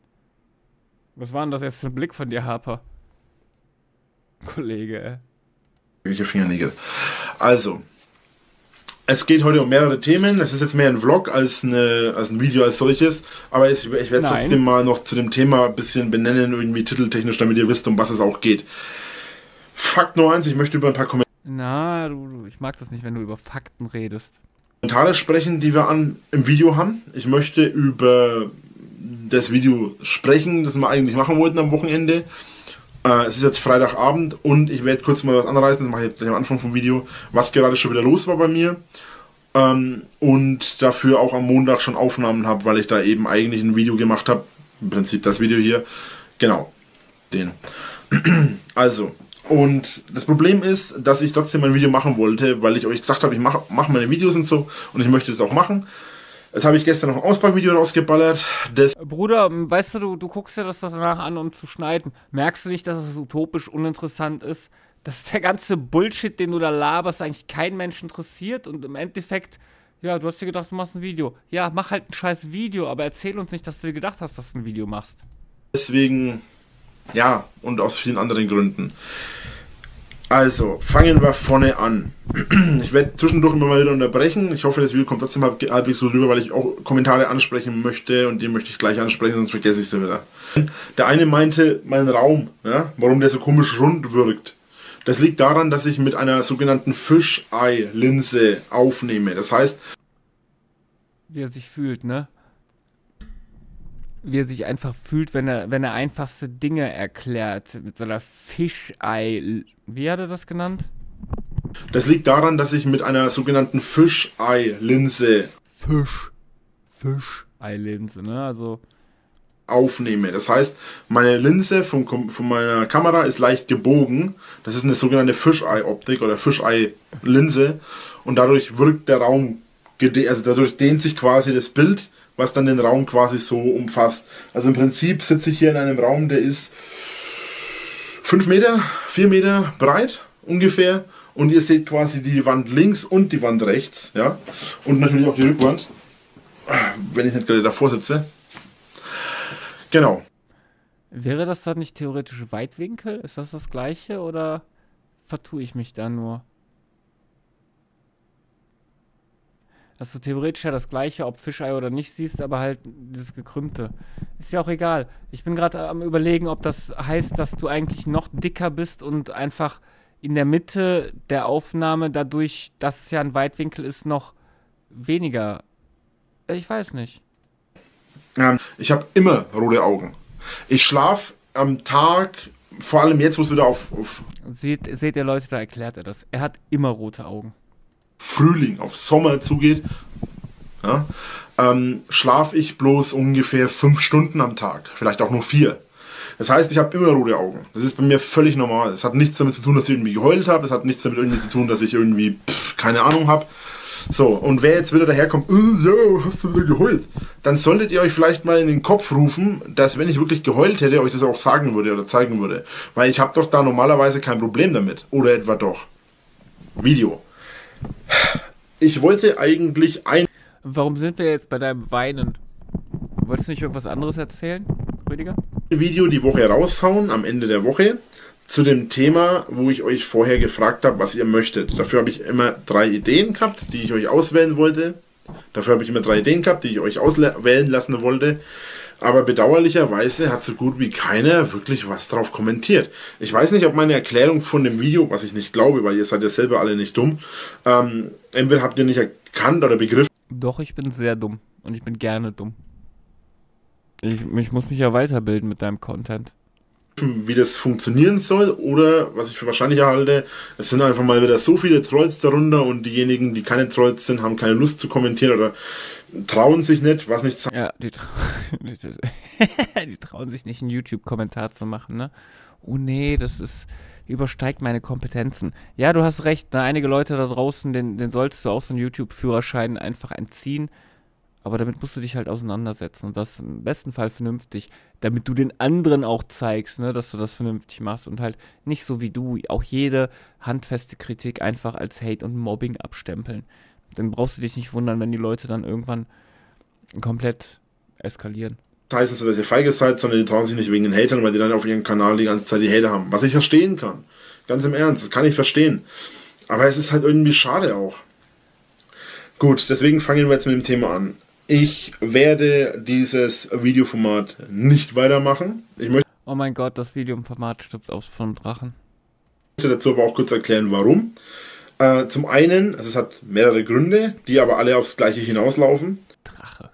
Was war denn das jetzt für ein Blick von dir, Harper? Kollege, ey. Fingernägel. Also, es geht heute um mehrere Themen. Es ist jetzt mehr ein Vlog als, eine, als ein Video als solches. Aber ich, ich werde Nein. trotzdem mal noch zu dem Thema ein bisschen benennen, irgendwie titeltechnisch, damit ihr wisst, um was es auch geht. Fakt Nummer eins, ich möchte über ein paar Na, du, du, ich mag das nicht, wenn du über Fakten redest. Kommentare sprechen, die wir an, im Video haben. Ich möchte über das Video sprechen, das wir eigentlich machen wollten am Wochenende. Äh, es ist jetzt Freitagabend und ich werde kurz mal was anreißen, das mache ich jetzt gleich am Anfang vom Video, was gerade schon wieder los war bei mir. Ähm, und dafür auch am Montag schon Aufnahmen habe, weil ich da eben eigentlich ein Video gemacht habe. Im Prinzip das Video hier. Genau. Den. Also, und das Problem ist, dass ich trotzdem ein Video machen wollte, weil ich euch gesagt habe, ich mache mach meine Videos und so und ich möchte das auch machen. Jetzt habe ich gestern noch ein Auspackvideo rausgeballert. Das Bruder, weißt du, du, du guckst dir das danach an, um zu schneiden. Merkst du nicht, dass es utopisch uninteressant ist? Dass der ganze Bullshit, den du da laberst, eigentlich kein Mensch interessiert und im Endeffekt, ja, du hast dir gedacht, du machst ein Video. Ja, mach halt ein scheiß Video, aber erzähl uns nicht, dass du dir gedacht hast, dass du ein Video machst. deswegen, ja, und aus vielen anderen Gründen. Also, fangen wir vorne an. Ich werde zwischendurch immer mal wieder unterbrechen. Ich hoffe, das Video kommt trotzdem halb- halbwegs so rüber, weil ich auch Kommentare ansprechen möchte und die möchte ich gleich ansprechen, sonst vergesse ich sie wieder. Der eine meinte, mein Raum, ja, warum der so komisch rund wirkt. Das liegt daran, dass ich mit einer sogenannten Fischei-Linse aufnehme. Das heißt, Wie er sich fühlt, ne? Wie er sich einfach fühlt, wenn er, wenn er einfachste Dinge erklärt. Mit seiner Fischei. Wie hat er das genannt? das liegt daran, dass ich mit einer sogenannten Fischei-Linse Fisch. Fischei-Linse, ne? Also. aufnehme. Das heißt, meine Linse Kom- von meiner Kamera ist leicht gebogen. Das ist eine sogenannte Fischei-Optik oder Fischei-Linse. Und dadurch wirkt der Raum, also dadurch dehnt sich quasi das Bild, was dann den Raum quasi so umfasst. Also im Prinzip sitze ich hier in einem Raum, der ist 5 Meter, 4 Meter breit ungefähr. Und ihr seht quasi die Wand links und die Wand rechts. Ja? Und natürlich auch die Rückwand. Wenn ich nicht gerade davor sitze. Genau. Wäre das dann nicht theoretisch Weitwinkel? Ist das das gleiche oder vertue ich mich da nur? Dass du theoretisch ja das gleiche, ob Fischei oder nicht siehst, aber halt dieses gekrümmte. Ist ja auch egal. Ich bin gerade am überlegen, ob das heißt, dass du eigentlich noch dicker bist und einfach in der Mitte der Aufnahme dadurch, dass es ja ein Weitwinkel ist, noch weniger. Ich weiß nicht. Ähm, ich habe immer rote Augen. Ich schlafe am Tag, vor allem jetzt, wo es wieder auf, auf Seht, seht ihr Leute, da erklärt er das. Er hat immer rote Augen. Frühling, auf Sommer zugeht, ja, ähm, schlafe ich bloß ungefähr fünf Stunden am Tag, vielleicht auch nur vier. Das heißt, ich habe immer rote Augen. Das ist bei mir völlig normal. Es hat nichts damit zu tun, dass ich irgendwie geheult habe. Es hat nichts damit irgendwie zu tun, dass ich irgendwie pff, keine Ahnung habe. So, und wer jetzt wieder daherkommt, äh, ja, hast du wieder geheult? Dann solltet ihr euch vielleicht mal in den Kopf rufen, dass wenn ich wirklich geheult hätte, euch das auch sagen würde oder zeigen würde. Weil ich habe doch da normalerweise kein Problem damit. Oder etwa doch. Video. Ich wollte eigentlich ein Warum sind wir jetzt bei deinem Weinen? Wolltest du nicht irgendwas anderes erzählen, Rüdiger? Video die Woche raushauen, am Ende der Woche, zu dem Thema, wo ich euch vorher gefragt habe, was ihr möchtet. Dafür habe ich immer drei Ideen gehabt, die ich euch auswählen wollte. Dafür habe ich immer drei Ideen gehabt, die ich euch auswählen lassen wollte. Aber bedauerlicherweise hat so gut wie keiner wirklich was drauf kommentiert. Ich weiß nicht, ob meine Erklärung von dem Video, was ich nicht glaube, weil ihr seid ja selber alle nicht dumm, ähm, entweder habt ihr nicht erkannt oder begriffen. Doch, ich bin sehr dumm und ich bin gerne dumm. Ich, ich muss mich ja weiterbilden mit deinem Content wie das funktionieren soll oder was ich für wahrscheinlich halte, es sind einfach mal wieder so viele Trolls darunter und diejenigen, die keine Trolls sind, haben keine Lust zu kommentieren oder trauen sich nicht, was nicht Ja, die, tra die trauen sich nicht einen YouTube-Kommentar zu machen, ne? Oh nee, das ist übersteigt meine Kompetenzen. Ja, du hast recht, ne? einige Leute da draußen, den, den solltest du auch so einen YouTube-Führerschein einfach entziehen aber damit musst du dich halt auseinandersetzen und das im besten Fall vernünftig, damit du den anderen auch zeigst, ne, dass du das vernünftig machst und halt nicht so wie du auch jede handfeste Kritik einfach als Hate und Mobbing abstempeln. Dann brauchst du dich nicht wundern, wenn die Leute dann irgendwann komplett eskalieren. Das heißt nicht, dass ihr feige seid, sondern die trauen sich nicht wegen den Hatern, weil die dann auf ihrem Kanal die ganze Zeit die Hater haben. Was ich verstehen kann. Ganz im Ernst, das kann ich verstehen. Aber es ist halt irgendwie schade auch. Gut, deswegen fangen wir jetzt mit dem Thema an. Ich werde dieses Videoformat nicht weitermachen. Ich möchte oh mein Gott, das Videoformat stirbt aus vom Drachen. Ich möchte dazu aber auch kurz erklären, warum. Äh, zum einen, also es hat mehrere Gründe, die aber alle aufs Gleiche hinauslaufen. Drache.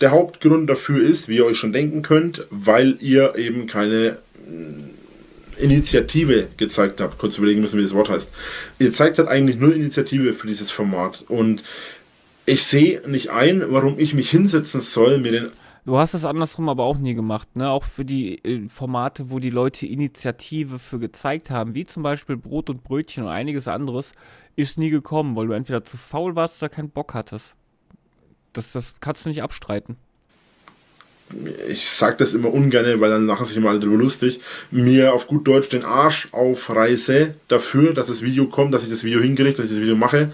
Der Hauptgrund dafür ist, wie ihr euch schon denken könnt, weil ihr eben keine mm, Initiative gezeigt habt. Kurz überlegen müssen, wie das Wort heißt. Ihr zeigt halt eigentlich nur Initiative für dieses Format. Und ich sehe nicht ein, warum ich mich hinsetzen soll, mir den. Du hast es andersrum aber auch nie gemacht, ne? Auch für die äh, Formate, wo die Leute Initiative für gezeigt haben, wie zum Beispiel Brot und Brötchen und einiges anderes, ist nie gekommen, weil du entweder zu faul warst oder keinen Bock hattest. Das, das kannst du nicht abstreiten ich sage das immer ungern, weil dann lachen sich immer alle drüber lustig, mir auf gut Deutsch den Arsch aufreiße dafür, dass das Video kommt, dass ich das Video hinkriege, dass ich das Video mache.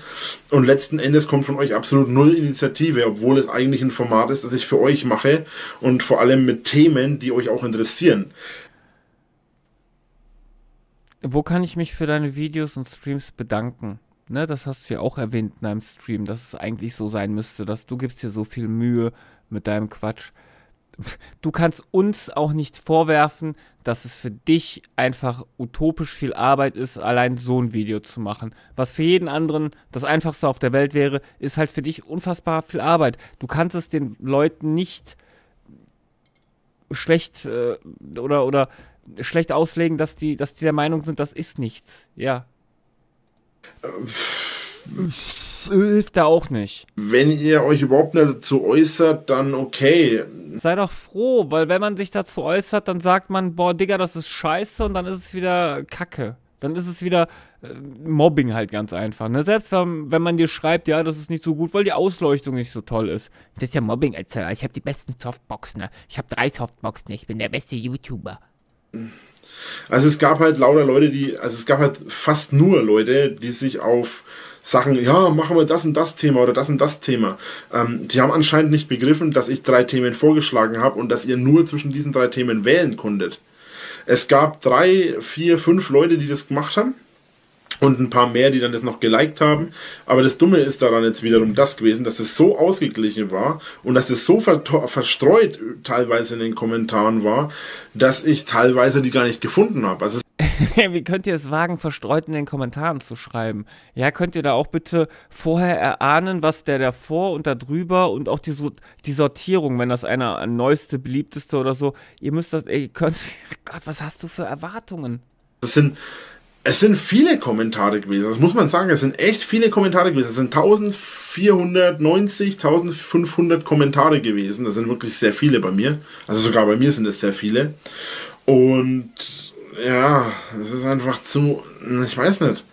Und letzten Endes kommt von euch absolut null Initiative, obwohl es eigentlich ein Format ist, das ich für euch mache und vor allem mit Themen, die euch auch interessieren. Wo kann ich mich für deine Videos und Streams bedanken? Ne, das hast du ja auch erwähnt in deinem Stream, dass es eigentlich so sein müsste, dass du gibst dir so viel Mühe mit deinem Quatsch du kannst uns auch nicht vorwerfen, dass es für dich einfach utopisch viel Arbeit ist, allein so ein Video zu machen. Was für jeden anderen das einfachste auf der Welt wäre, ist halt für dich unfassbar viel Arbeit. Du kannst es den Leuten nicht schlecht äh, oder oder schlecht auslegen, dass die dass die der Meinung sind, das ist nichts. Ja. Äh, hilft da auch nicht. Wenn ihr euch überhaupt nicht dazu äußert, dann okay. Sei doch froh, weil wenn man sich dazu äußert, dann sagt man, boah, Digga, das ist scheiße und dann ist es wieder Kacke. Dann ist es wieder äh, Mobbing halt ganz einfach. Ne? Selbst wenn, wenn man dir schreibt, ja, das ist nicht so gut, weil die Ausleuchtung nicht so toll ist. Das ist ja Mobbing, Alter. Ich habe die besten Softboxen. Ne? Ich habe drei Softboxen. Ich bin der beste YouTuber. Also es gab halt lauter Leute, die, also es gab halt fast nur Leute, die sich auf Sachen, ja, machen wir das und das Thema oder das und das Thema. Ähm, die haben anscheinend nicht begriffen, dass ich drei Themen vorgeschlagen habe und dass ihr nur zwischen diesen drei Themen wählen konntet. Es gab drei, vier, fünf Leute, die das gemacht haben und ein paar mehr, die dann das noch geliked haben. Aber das Dumme ist daran jetzt wiederum das gewesen, dass das so ausgeglichen war und dass das so verstreut teilweise in den Kommentaren war, dass ich teilweise die gar nicht gefunden habe. Also Wie könnt ihr es wagen, verstreut in den Kommentaren zu schreiben? Ja, könnt ihr da auch bitte vorher erahnen, was der davor und da drüber und auch die, die Sortierung, wenn das einer neueste, beliebteste oder so, ihr müsst das, ey, könnt, Gott, was hast du für Erwartungen? Das sind es sind viele Kommentare gewesen. Das muss man sagen. Es sind echt viele Kommentare gewesen. Es sind 1490, 1500 Kommentare gewesen. Das sind wirklich sehr viele bei mir. Also sogar bei mir sind es sehr viele. Und ja, es ist einfach zu. Ich weiß nicht.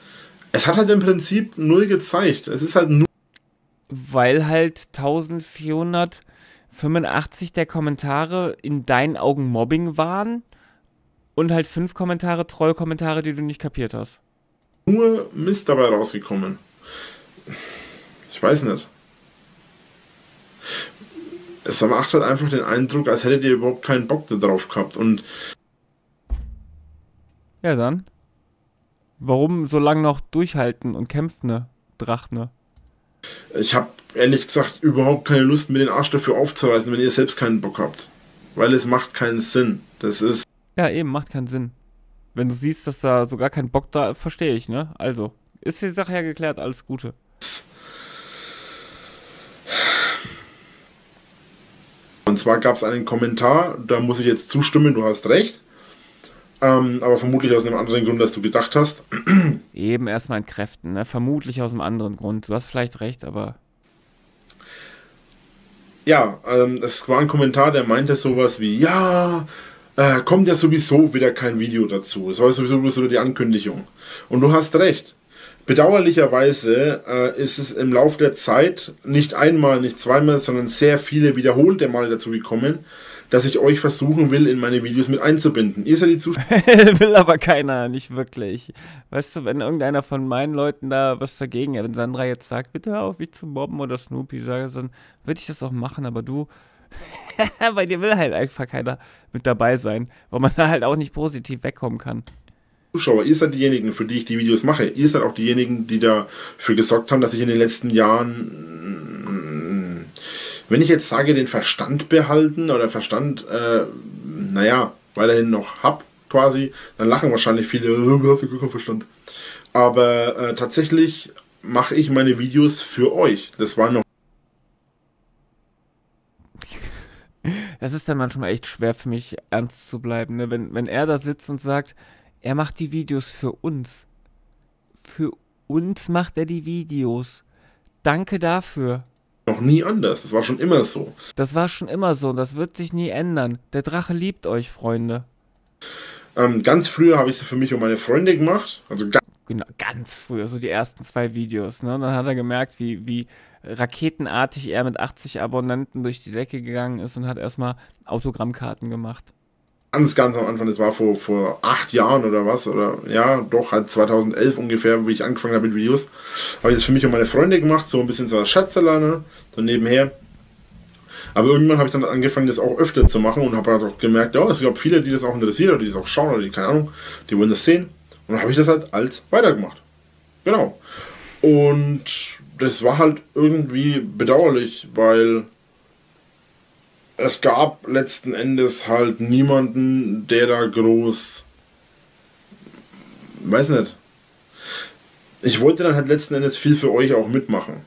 Es hat halt im Prinzip null gezeigt. Es ist halt nur. Weil halt 1485 der Kommentare in deinen Augen Mobbing waren und halt fünf Kommentare, Trollkommentare, die du nicht kapiert hast. Nur Mist dabei rausgekommen. Ich weiß nicht. Es macht halt einfach den Eindruck, als hättet ihr überhaupt keinen Bock darauf gehabt. Und. Ja, dann. Warum so lange noch durchhalten und kämpfen, ne? Drachne? Ich habe ehrlich gesagt überhaupt keine Lust, mir den Arsch dafür aufzureißen, wenn ihr selbst keinen Bock habt. Weil es macht keinen Sinn. Das ist. Ja, eben, macht keinen Sinn. Wenn du siehst, dass da sogar kein Bock da, verstehe ich, ne? Also, ist die Sache ja geklärt, alles Gute. Und zwar gab es einen Kommentar, da muss ich jetzt zustimmen, du hast recht. Ähm, aber vermutlich aus einem anderen Grund, als du gedacht hast. Eben erstmal in Kräften, ne? Vermutlich aus einem anderen Grund. Du hast vielleicht recht, aber. Ja, ähm, es war ein Kommentar, der meinte sowas wie, ja, äh, kommt ja sowieso wieder kein Video dazu. Es war sowieso bloß die Ankündigung. Und du hast recht. Bedauerlicherweise äh, ist es im Laufe der Zeit nicht einmal, nicht zweimal, sondern sehr viele wiederholte Male dazu gekommen, dass ich euch versuchen will, in meine Videos mit einzubinden. Ihr seid die Zuschauer. will aber keiner, nicht wirklich. Weißt du, wenn irgendeiner von meinen Leuten da was dagegen hat, wenn Sandra jetzt sagt, bitte hör auf mich zu mobben oder Snoopy, dann würde ich das auch machen, aber du, bei dir will halt einfach keiner mit dabei sein, weil man da halt auch nicht positiv wegkommen kann. Zuschauer, ihr seid diejenigen, für die ich die Videos mache. Ihr seid auch diejenigen, die dafür gesorgt haben, dass ich in den letzten Jahren, wenn ich jetzt sage, den Verstand behalten oder Verstand, äh, naja, weiterhin noch hab, quasi, dann lachen wahrscheinlich viele, keinen Verstand. Aber äh, tatsächlich mache ich meine Videos für euch. Das war noch. Das ist dann manchmal echt schwer für mich, ernst zu bleiben. Ne? Wenn, wenn er da sitzt und sagt, er macht die Videos für uns. Für uns macht er die Videos. Danke dafür. Noch nie anders. Das war schon immer so. Das war schon immer so und das wird sich nie ändern. Der Drache liebt euch, Freunde. Ähm, ganz früher habe ich es für mich und meine Freunde gemacht. Also ganz genau, ganz früher, so die ersten zwei Videos. Ne? Dann hat er gemerkt, wie, wie raketenartig er mit 80 Abonnenten durch die Decke gegangen ist und hat erstmal Autogrammkarten gemacht ganz, ganz am Anfang, das war vor, vor acht Jahren oder was, oder ja, doch, halt 2011 ungefähr, wo ich angefangen habe mit Videos, habe ich das für mich und meine Freunde gemacht, so ein bisschen so als Schatzerlerne, so nebenher. Aber irgendwann habe ich dann angefangen, das auch öfter zu machen und habe halt auch gemerkt, ja, es gab viele, die das auch interessieren oder die das auch schauen oder die, keine Ahnung, die wollen das sehen. Und dann habe ich das halt als weitergemacht. Genau. Und das war halt irgendwie bedauerlich, weil es gab letzten Endes halt niemanden, der da groß. Weiß nicht. Ich wollte dann halt letzten Endes viel für euch auch mitmachen.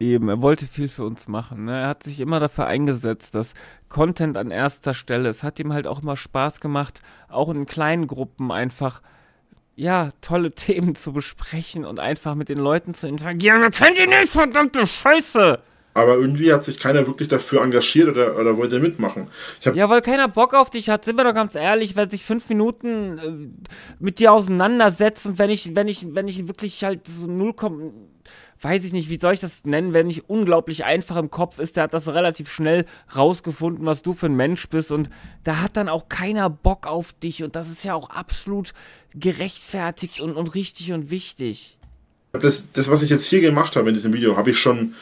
Eben, er wollte viel für uns machen. Ne? Er hat sich immer dafür eingesetzt, dass Content an erster Stelle. Es hat ihm halt auch immer Spaß gemacht, auch in kleinen Gruppen einfach ja, tolle Themen zu besprechen und einfach mit den Leuten zu interagieren. Wir können die nicht, verdammte Scheiße! Aber irgendwie hat sich keiner wirklich dafür engagiert oder, oder wollte mitmachen. ja, weil keiner Bock auf dich hat, sind wir doch ganz ehrlich, wenn sich fünf Minuten äh, mit dir auseinandersetzen, wenn ich, wenn ich, wenn ich wirklich halt so null kommen, weiß ich nicht, wie soll ich das nennen, wenn ich unglaublich einfach im Kopf ist, der hat das relativ schnell rausgefunden, was du für ein Mensch bist und da hat dann auch keiner Bock auf dich und das ist ja auch absolut gerechtfertigt und, und richtig und wichtig. Das, das, was ich jetzt hier gemacht habe in diesem Video, habe ich schon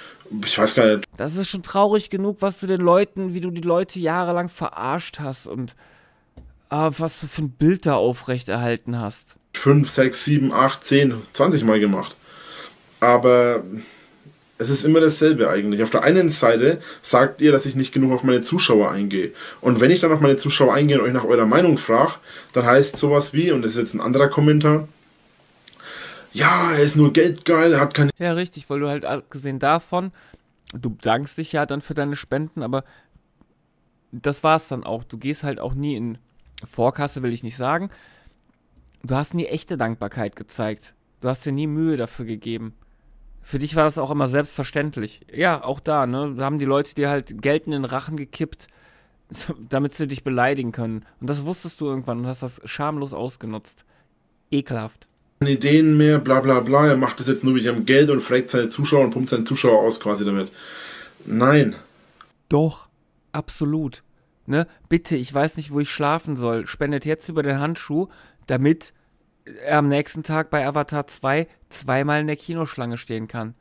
ich weiß gar nicht. Das ist schon traurig genug, was du den Leuten, wie du die Leute jahrelang verarscht hast und äh, was du für ein Bild da aufrechterhalten hast. 5, 6, 7, 8, 10, 20 Mal gemacht. Aber es ist immer dasselbe eigentlich. Auf der einen Seite sagt ihr, dass ich nicht genug auf meine Zuschauer eingehe. Und wenn ich dann auf meine Zuschauer eingehe und euch nach eurer Meinung frage, dann heißt sowas wie, und das ist jetzt ein anderer Kommentar, ja, er ist nur geldgeil, er hat keine. Ja, richtig, weil du halt abgesehen davon, du bedankst dich ja dann für deine Spenden, aber das war's dann auch. Du gehst halt auch nie in Vorkasse, will ich nicht sagen. Du hast nie echte Dankbarkeit gezeigt. Du hast dir nie Mühe dafür gegeben. Für dich war das auch immer selbstverständlich. Ja, auch da, ne? Da haben die Leute dir halt Geld in den Rachen gekippt, damit sie dich beleidigen können. Und das wusstest du irgendwann und hast das schamlos ausgenutzt. Ekelhaft. Ideen mehr, bla bla bla, er macht das jetzt nur mit ihrem Geld und fragt seine Zuschauer und pumpt seine Zuschauer aus quasi damit. Nein. Doch, absolut. Ne? Bitte, ich weiß nicht, wo ich schlafen soll. Spendet jetzt über den Handschuh, damit er am nächsten Tag bei Avatar 2 zweimal in der Kinoschlange stehen kann.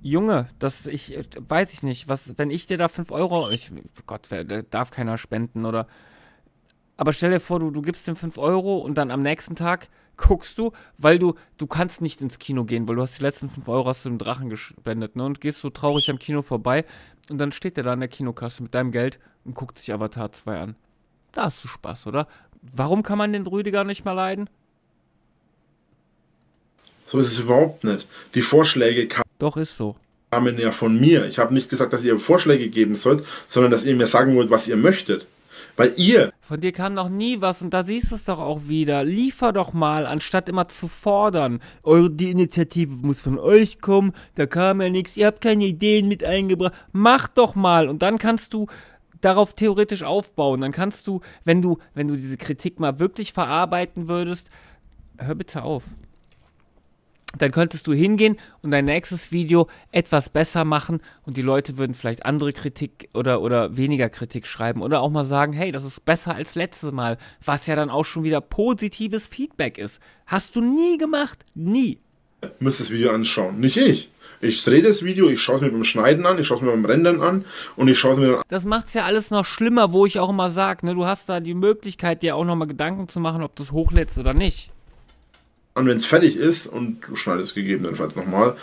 Junge, das ich weiß ich nicht, was, wenn ich dir da 5 Euro, ich, Gott, darf keiner spenden oder Aber stell dir vor, du, du gibst dem 5 Euro und dann am nächsten Tag guckst du, weil du, du kannst nicht ins Kino gehen, weil du hast die letzten 5 Euro aus dem Drachen gespendet, ne? Und gehst so traurig am Kino vorbei und dann steht der da an der Kinokasse mit deinem Geld und guckt sich Avatar 2 an. Da hast du Spaß, oder? Warum kann man den Rüdiger nicht mal leiden? So ist es überhaupt nicht. Die Vorschläge Doch, ist so. kamen ja von mir. Ich habe nicht gesagt, dass ihr Vorschläge geben sollt, sondern dass ihr mir sagen wollt, was ihr möchtet. Weil ihr Von dir kam noch nie was und da siehst du es doch auch wieder. Liefer doch mal, anstatt immer zu fordern. Eure, die Initiative muss von euch kommen, da kam ja nichts, ihr habt keine Ideen mit eingebracht. Mach doch mal und dann kannst du darauf theoretisch aufbauen. Dann kannst du, wenn du, wenn du diese Kritik mal wirklich verarbeiten würdest, hör bitte auf. Dann könntest du hingehen und dein nächstes Video etwas besser machen und die Leute würden vielleicht andere Kritik oder, oder weniger Kritik schreiben oder auch mal sagen, hey, das ist besser als letztes Mal, was ja dann auch schon wieder positives Feedback ist. Hast du nie gemacht? Nie. müsst das Video anschauen, nicht ich. Ich drehe das Video, ich schaue es mir beim Schneiden an, ich schaue es mir beim Rendern an und ich schaue es mir dann Das macht's ja alles noch schlimmer, wo ich auch immer sage, ne, du hast da die Möglichkeit, dir auch nochmal Gedanken zu machen, ob du es hochlädst oder nicht. An, wenn es fertig ist und du schneidest gegebenenfalls nochmal.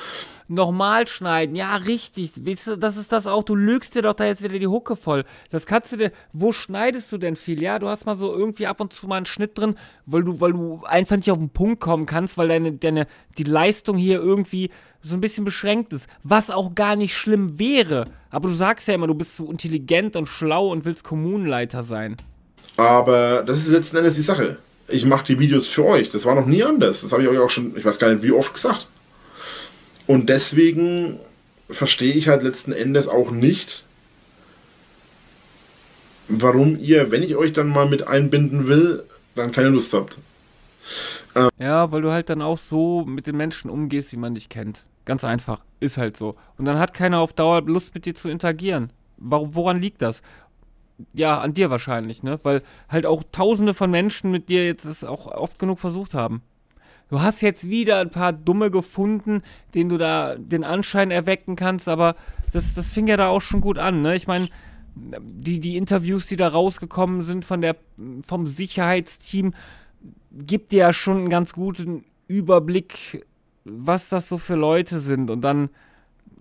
Nochmal schneiden, ja, richtig. Weißt du, das ist das auch. Du lügst dir doch da jetzt wieder die Hucke voll. Das kannst du dir. Wo schneidest du denn viel? Ja, du hast mal so irgendwie ab und zu mal einen Schnitt drin, weil du, weil du einfach nicht auf den Punkt kommen kannst, weil deine, deine, die Leistung hier irgendwie so ein bisschen beschränkt ist. Was auch gar nicht schlimm wäre. Aber du sagst ja immer, du bist so intelligent und schlau und willst Kommunenleiter sein. Aber das ist letzten Endes die Sache. Ich mache die Videos für euch. Das war noch nie anders. Das habe ich euch auch schon, ich weiß gar nicht wie oft gesagt. Und deswegen verstehe ich halt letzten Endes auch nicht, warum ihr, wenn ich euch dann mal mit einbinden will, dann keine Lust habt. Ja, weil du halt dann auch so mit den Menschen umgehst, wie man dich kennt. Ganz einfach. Ist halt so. Und dann hat keiner auf Dauer Lust mit dir zu interagieren. Woran liegt das? Ja, an dir wahrscheinlich, ne? Weil halt auch tausende von Menschen mit dir jetzt das auch oft genug versucht haben. Du hast jetzt wieder ein paar Dumme gefunden, denen du da den Anschein erwecken kannst, aber das, das fing ja da auch schon gut an, ne? Ich meine, die, die Interviews, die da rausgekommen sind von der, vom Sicherheitsteam, gibt dir ja schon einen ganz guten Überblick, was das so für Leute sind. Und dann,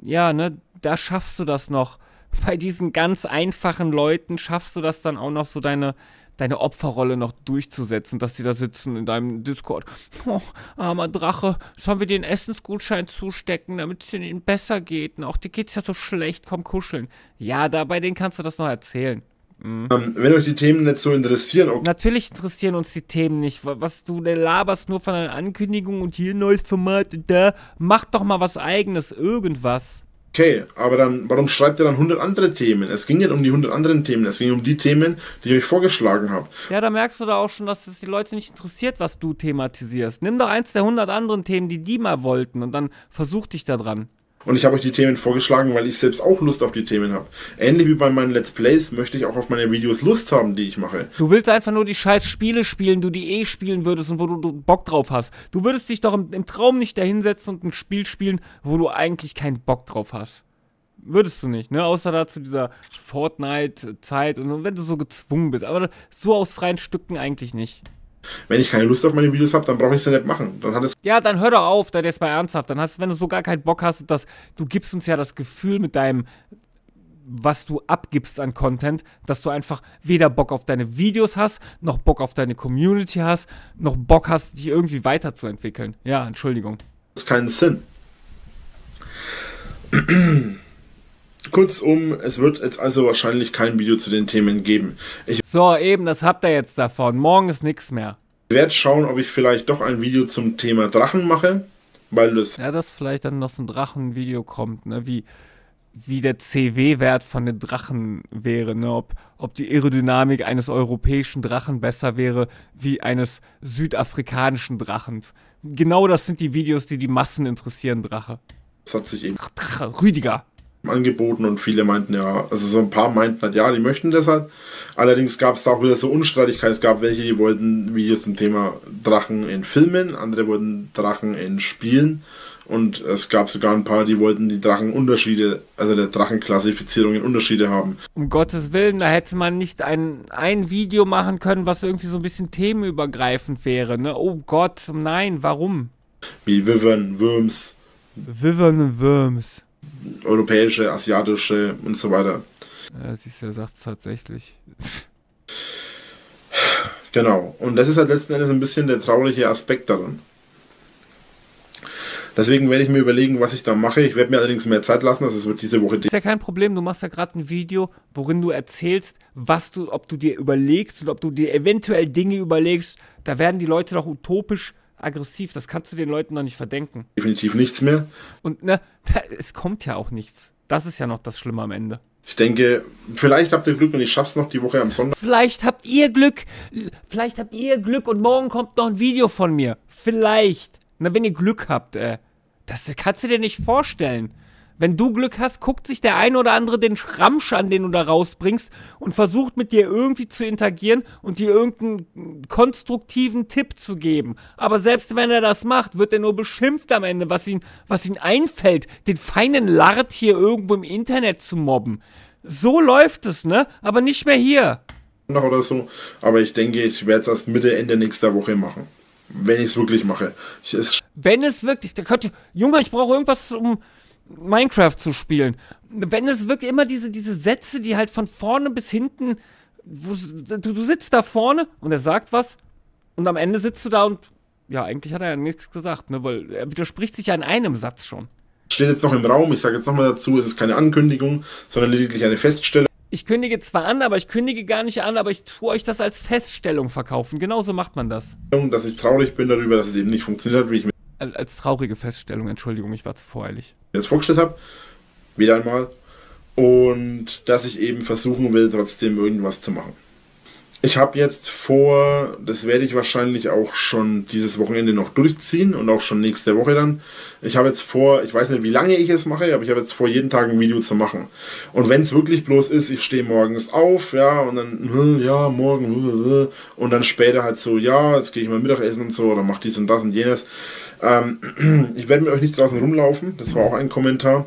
ja, ne, da schaffst du das noch. Bei diesen ganz einfachen Leuten schaffst du das dann auch noch so deine, deine Opferrolle noch durchzusetzen, dass die da sitzen in deinem Discord. Oh, armer Drache, sollen wir den Essensgutschein zustecken, damit es ihnen besser geht? Und auch dir geht's ja so schlecht, komm kuscheln. Ja, da bei denen kannst du das noch erzählen. Ähm, wenn euch die Themen nicht so interessieren, okay, Natürlich interessieren uns die Themen nicht. wa- Was du denn laberst nur von einer Ankündigung und hier ein neues Format und da. Mach doch mal was eigenes, irgendwas. Okay, aber dann, warum schreibt ihr dann 100 andere Themen? Es ging nicht um die 100 anderen Themen, es ging um die Themen, die ich euch vorgeschlagen habe. Ja, da merkst du da auch schon, dass es die Leute nicht interessiert, was du thematisierst. Nimm doch eins der 100 anderen Themen, die die mal wollten und dann versuch dich da dran. Und ich habe euch die Themen vorgeschlagen, weil ich selbst auch Lust auf die Themen habe. Ähnlich wie bei meinen Let's Plays möchte ich auch auf meine Videos Lust haben, die ich mache. Du willst einfach nur die scheiß Spiele spielen, du die eh spielen würdest und wo du, du Bock drauf hast. Du würdest dich doch im, im Traum nicht dahinsetzen und ein Spiel spielen, wo du eigentlich keinen Bock drauf hast. Würdest du nicht, ne? Außer da zu dieser Fortnite-Zeit und wenn du so gezwungen bist. Aber so aus freien Stücken eigentlich nicht. Wenn ich keine Lust auf meine Videos habe, dann brauche ich sie nicht machen. Dann hat es Ja, dann hör doch auf, dann jetzt mal ernsthaft. Dann hast, wenn du so gar keinen Bock hast, dass du gibst uns ja das Gefühl mit deinem, was du abgibst an Content, dass du einfach weder Bock auf deine Videos hast, noch Bock auf deine Community hast, noch Bock hast, dich irgendwie weiterzuentwickeln. Ja, Entschuldigung. keinen Sinn. Kurzum, es wird jetzt also wahrscheinlich kein Video zu den Themen geben. Ich So, eben, das habt ihr jetzt davon. Morgen ist nichts mehr. werde schauen, ob ich vielleicht doch ein Video zum Thema Drachen mache, weil das Ja, dass vielleicht dann noch so ein Drachenvideo kommt, ne? Wie, wie der CW-Wert von den Drachen wäre, ne? Ob, ob die Aerodynamik eines europäischen Drachen besser wäre wie eines südafrikanischen Drachens. Genau das sind die Videos, die die Massen interessieren, Drache. hat sich eben Ach, Drache, Rüdiger. Angeboten und viele meinten ja, also so ein paar meinten halt, ja, die möchten das halt. Allerdings gab es da auch wieder so Unstreitigkeiten. Es gab welche, die wollten Videos zum Thema Drachen in Filmen, andere wollten Drachen in Spielen und es gab sogar ein paar, die wollten die Drachenunterschiede, also der Drachenklassifizierung in Unterschiede haben. Um Gottes Willen, da hätte man nicht ein, ein Video machen können, was irgendwie so ein bisschen themenübergreifend wäre, ne? Oh Gott, nein, warum? Wie Wyvern, Worms. Wyvern und Worms. Europäische, asiatische und so weiter. Ja, siehst du, er sagt es tatsächlich. Genau. Und das ist halt letzten Endes ein bisschen der traurige Aspekt daran. Deswegen werde ich mir überlegen, was ich da mache. Ich werde mir allerdings mehr Zeit lassen, also es wird diese Woche. Ist ja kein Problem, du machst ja gerade ein Video, worin du erzählst, was du, ob du dir überlegst und ob du dir eventuell Dinge überlegst. Da werden die Leute doch utopisch aggressiv. Das kannst du den Leuten noch nicht verdenken. Definitiv nichts mehr. Und ne, es kommt ja auch nichts. Das ist ja noch das Schlimme am Ende. Ich denke, vielleicht habt ihr Glück und ich schaff's noch die Woche am Sonntag. Vielleicht habt ihr Glück. Vielleicht habt ihr Glück und morgen kommt noch ein Video von mir. Vielleicht. Na, wenn ihr Glück habt, äh. Das kannst du dir nicht vorstellen. Wenn du Glück hast, guckt sich der ein oder andere den Schramsch an, den du da rausbringst und versucht mit dir irgendwie zu interagieren und dir irgendeinen konstruktiven Tipp zu geben. Aber selbst wenn er das macht, wird er nur beschimpft am Ende, was ihn, was ihn einfällt, den feinen Lart hier irgendwo im Internet zu mobben. So läuft es, ne? Aber nicht mehr hier. Oder so. Aber ich denke, ich werde es erst Mitte, Ende nächster Woche machen. Wenn ich es wirklich mache. Ich, es wenn es wirklich, da könnte, Junge, ich brauche irgendwas, um Minecraft zu spielen. Wenn es wirklich immer diese, diese Sätze, die halt von vorne bis hinten, wo, du, du sitzt da vorne und er sagt was und am Ende sitzt du da und ja, eigentlich hat er ja nichts gesagt, ne, weil er widerspricht sich ja in einem Satz schon. Steht jetzt noch im Raum, ich sage jetzt nochmal dazu, es ist keine Ankündigung, sondern lediglich eine Feststellung ich kündige zwar an, aber ich kündige gar nicht an, aber ich tue euch das als Feststellung verkaufen. Genauso macht man das. Dass ich traurig bin darüber, dass es eben nicht funktioniert hat, wie ich mir. Als traurige Feststellung, Entschuldigung, ich war zu voreilig. das vorgestellt habe. Wieder einmal. Und dass ich eben versuchen will, trotzdem irgendwas zu machen. Ich habe jetzt vor, das werde ich wahrscheinlich auch schon dieses Wochenende noch durchziehen und auch schon nächste Woche dann. Ich habe jetzt vor, ich weiß nicht, wie lange ich es mache, aber ich habe jetzt vor, jeden Tag ein Video zu machen. Und wenn es wirklich bloß ist, ich stehe morgens auf, ja, und dann, hm, ja, morgen, hm, hm, und dann später halt so, ja, jetzt gehe ich mal Mittagessen und so, oder mach dies und das und jenes. Ähm, ich werde mit euch nicht draußen rumlaufen, das war auch ein Kommentar.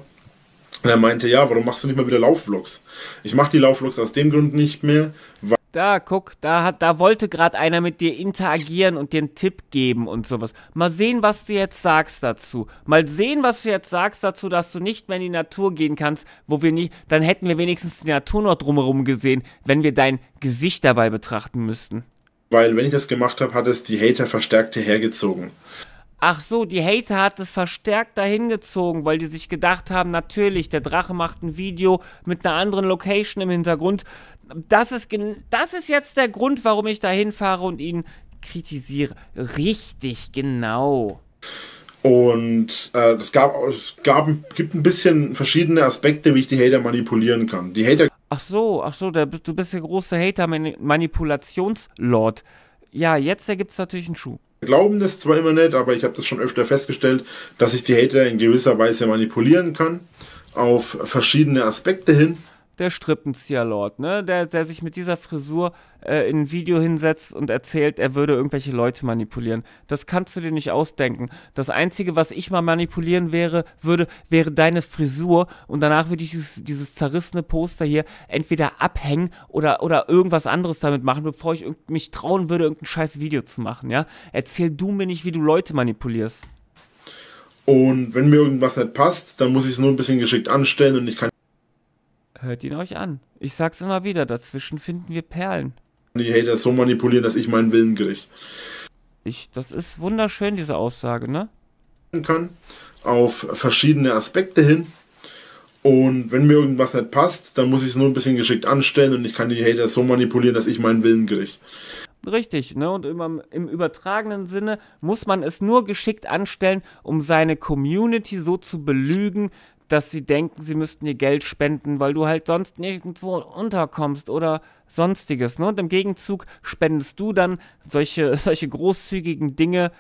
Und er meinte, ja, warum machst du nicht mal wieder Laufvlogs? Ich mache die Laufvlogs aus dem Grund nicht mehr, weil da, guck, da hat, da wollte gerade einer mit dir interagieren und dir einen Tipp geben und sowas. Mal sehen, was du jetzt sagst dazu. Mal sehen, was du jetzt sagst dazu, dass du nicht mehr in die Natur gehen kannst, wo wir nicht, dann hätten wir wenigstens die Natur noch drumherum gesehen, wenn wir dein Gesicht dabei betrachten müssten. Weil, wenn ich das gemacht habe, hat es die Hater verstärkt hergezogen. Ach so, die Hater hat es verstärkt dahin gezogen, weil die sich gedacht haben, natürlich, der Drache macht ein Video mit einer anderen Location im Hintergrund das ist, das ist jetzt der Grund, warum ich da hinfahre und ihn kritisiere. Richtig, genau. Und äh, es, gab, es gab, gibt ein bisschen verschiedene Aspekte, wie ich die Hater manipulieren kann. Die Hater. Ach so, ach so, der, du bist der große Hater-Manipulationslord. Ja, jetzt ergibt es natürlich einen Schuh. Glauben das zwar immer nicht, aber ich habe das schon öfter festgestellt, dass ich die Hater in gewisser Weise manipulieren kann. Auf verschiedene Aspekte hin der Strippenzieher-Lord, ne? Der, der sich mit dieser Frisur äh, in ein Video hinsetzt und erzählt, er würde irgendwelche Leute manipulieren. Das kannst du dir nicht ausdenken. Das Einzige, was ich mal manipulieren wäre, würde, wäre deine Frisur und danach würde ich dieses, dieses zerrissene Poster hier entweder abhängen oder, oder irgendwas anderes damit machen, bevor ich mich trauen würde, irgendein scheiß Video zu machen, ja? Erzähl du mir nicht, wie du Leute manipulierst. Und wenn mir irgendwas nicht passt, dann muss ich es nur ein bisschen geschickt anstellen und ich kann Hört ihn euch an. Ich sag's immer wieder, dazwischen finden wir Perlen. Die Hater so manipulieren, dass ich meinen Willen kriege. Ich, das ist wunderschön, diese Aussage, ne? Kann auf verschiedene Aspekte hin. Und wenn mir irgendwas nicht passt, dann muss ich es nur ein bisschen geschickt anstellen und ich kann die Hater so manipulieren, dass ich meinen Willen kriege. Richtig, ne? Und im, im übertragenen Sinne muss man es nur geschickt anstellen, um seine Community so zu belügen, dass sie denken, sie müssten ihr Geld spenden, weil du halt sonst nirgendwo unterkommst oder sonstiges. Ne? Und im Gegenzug spendest du dann solche, solche großzügigen Dinge,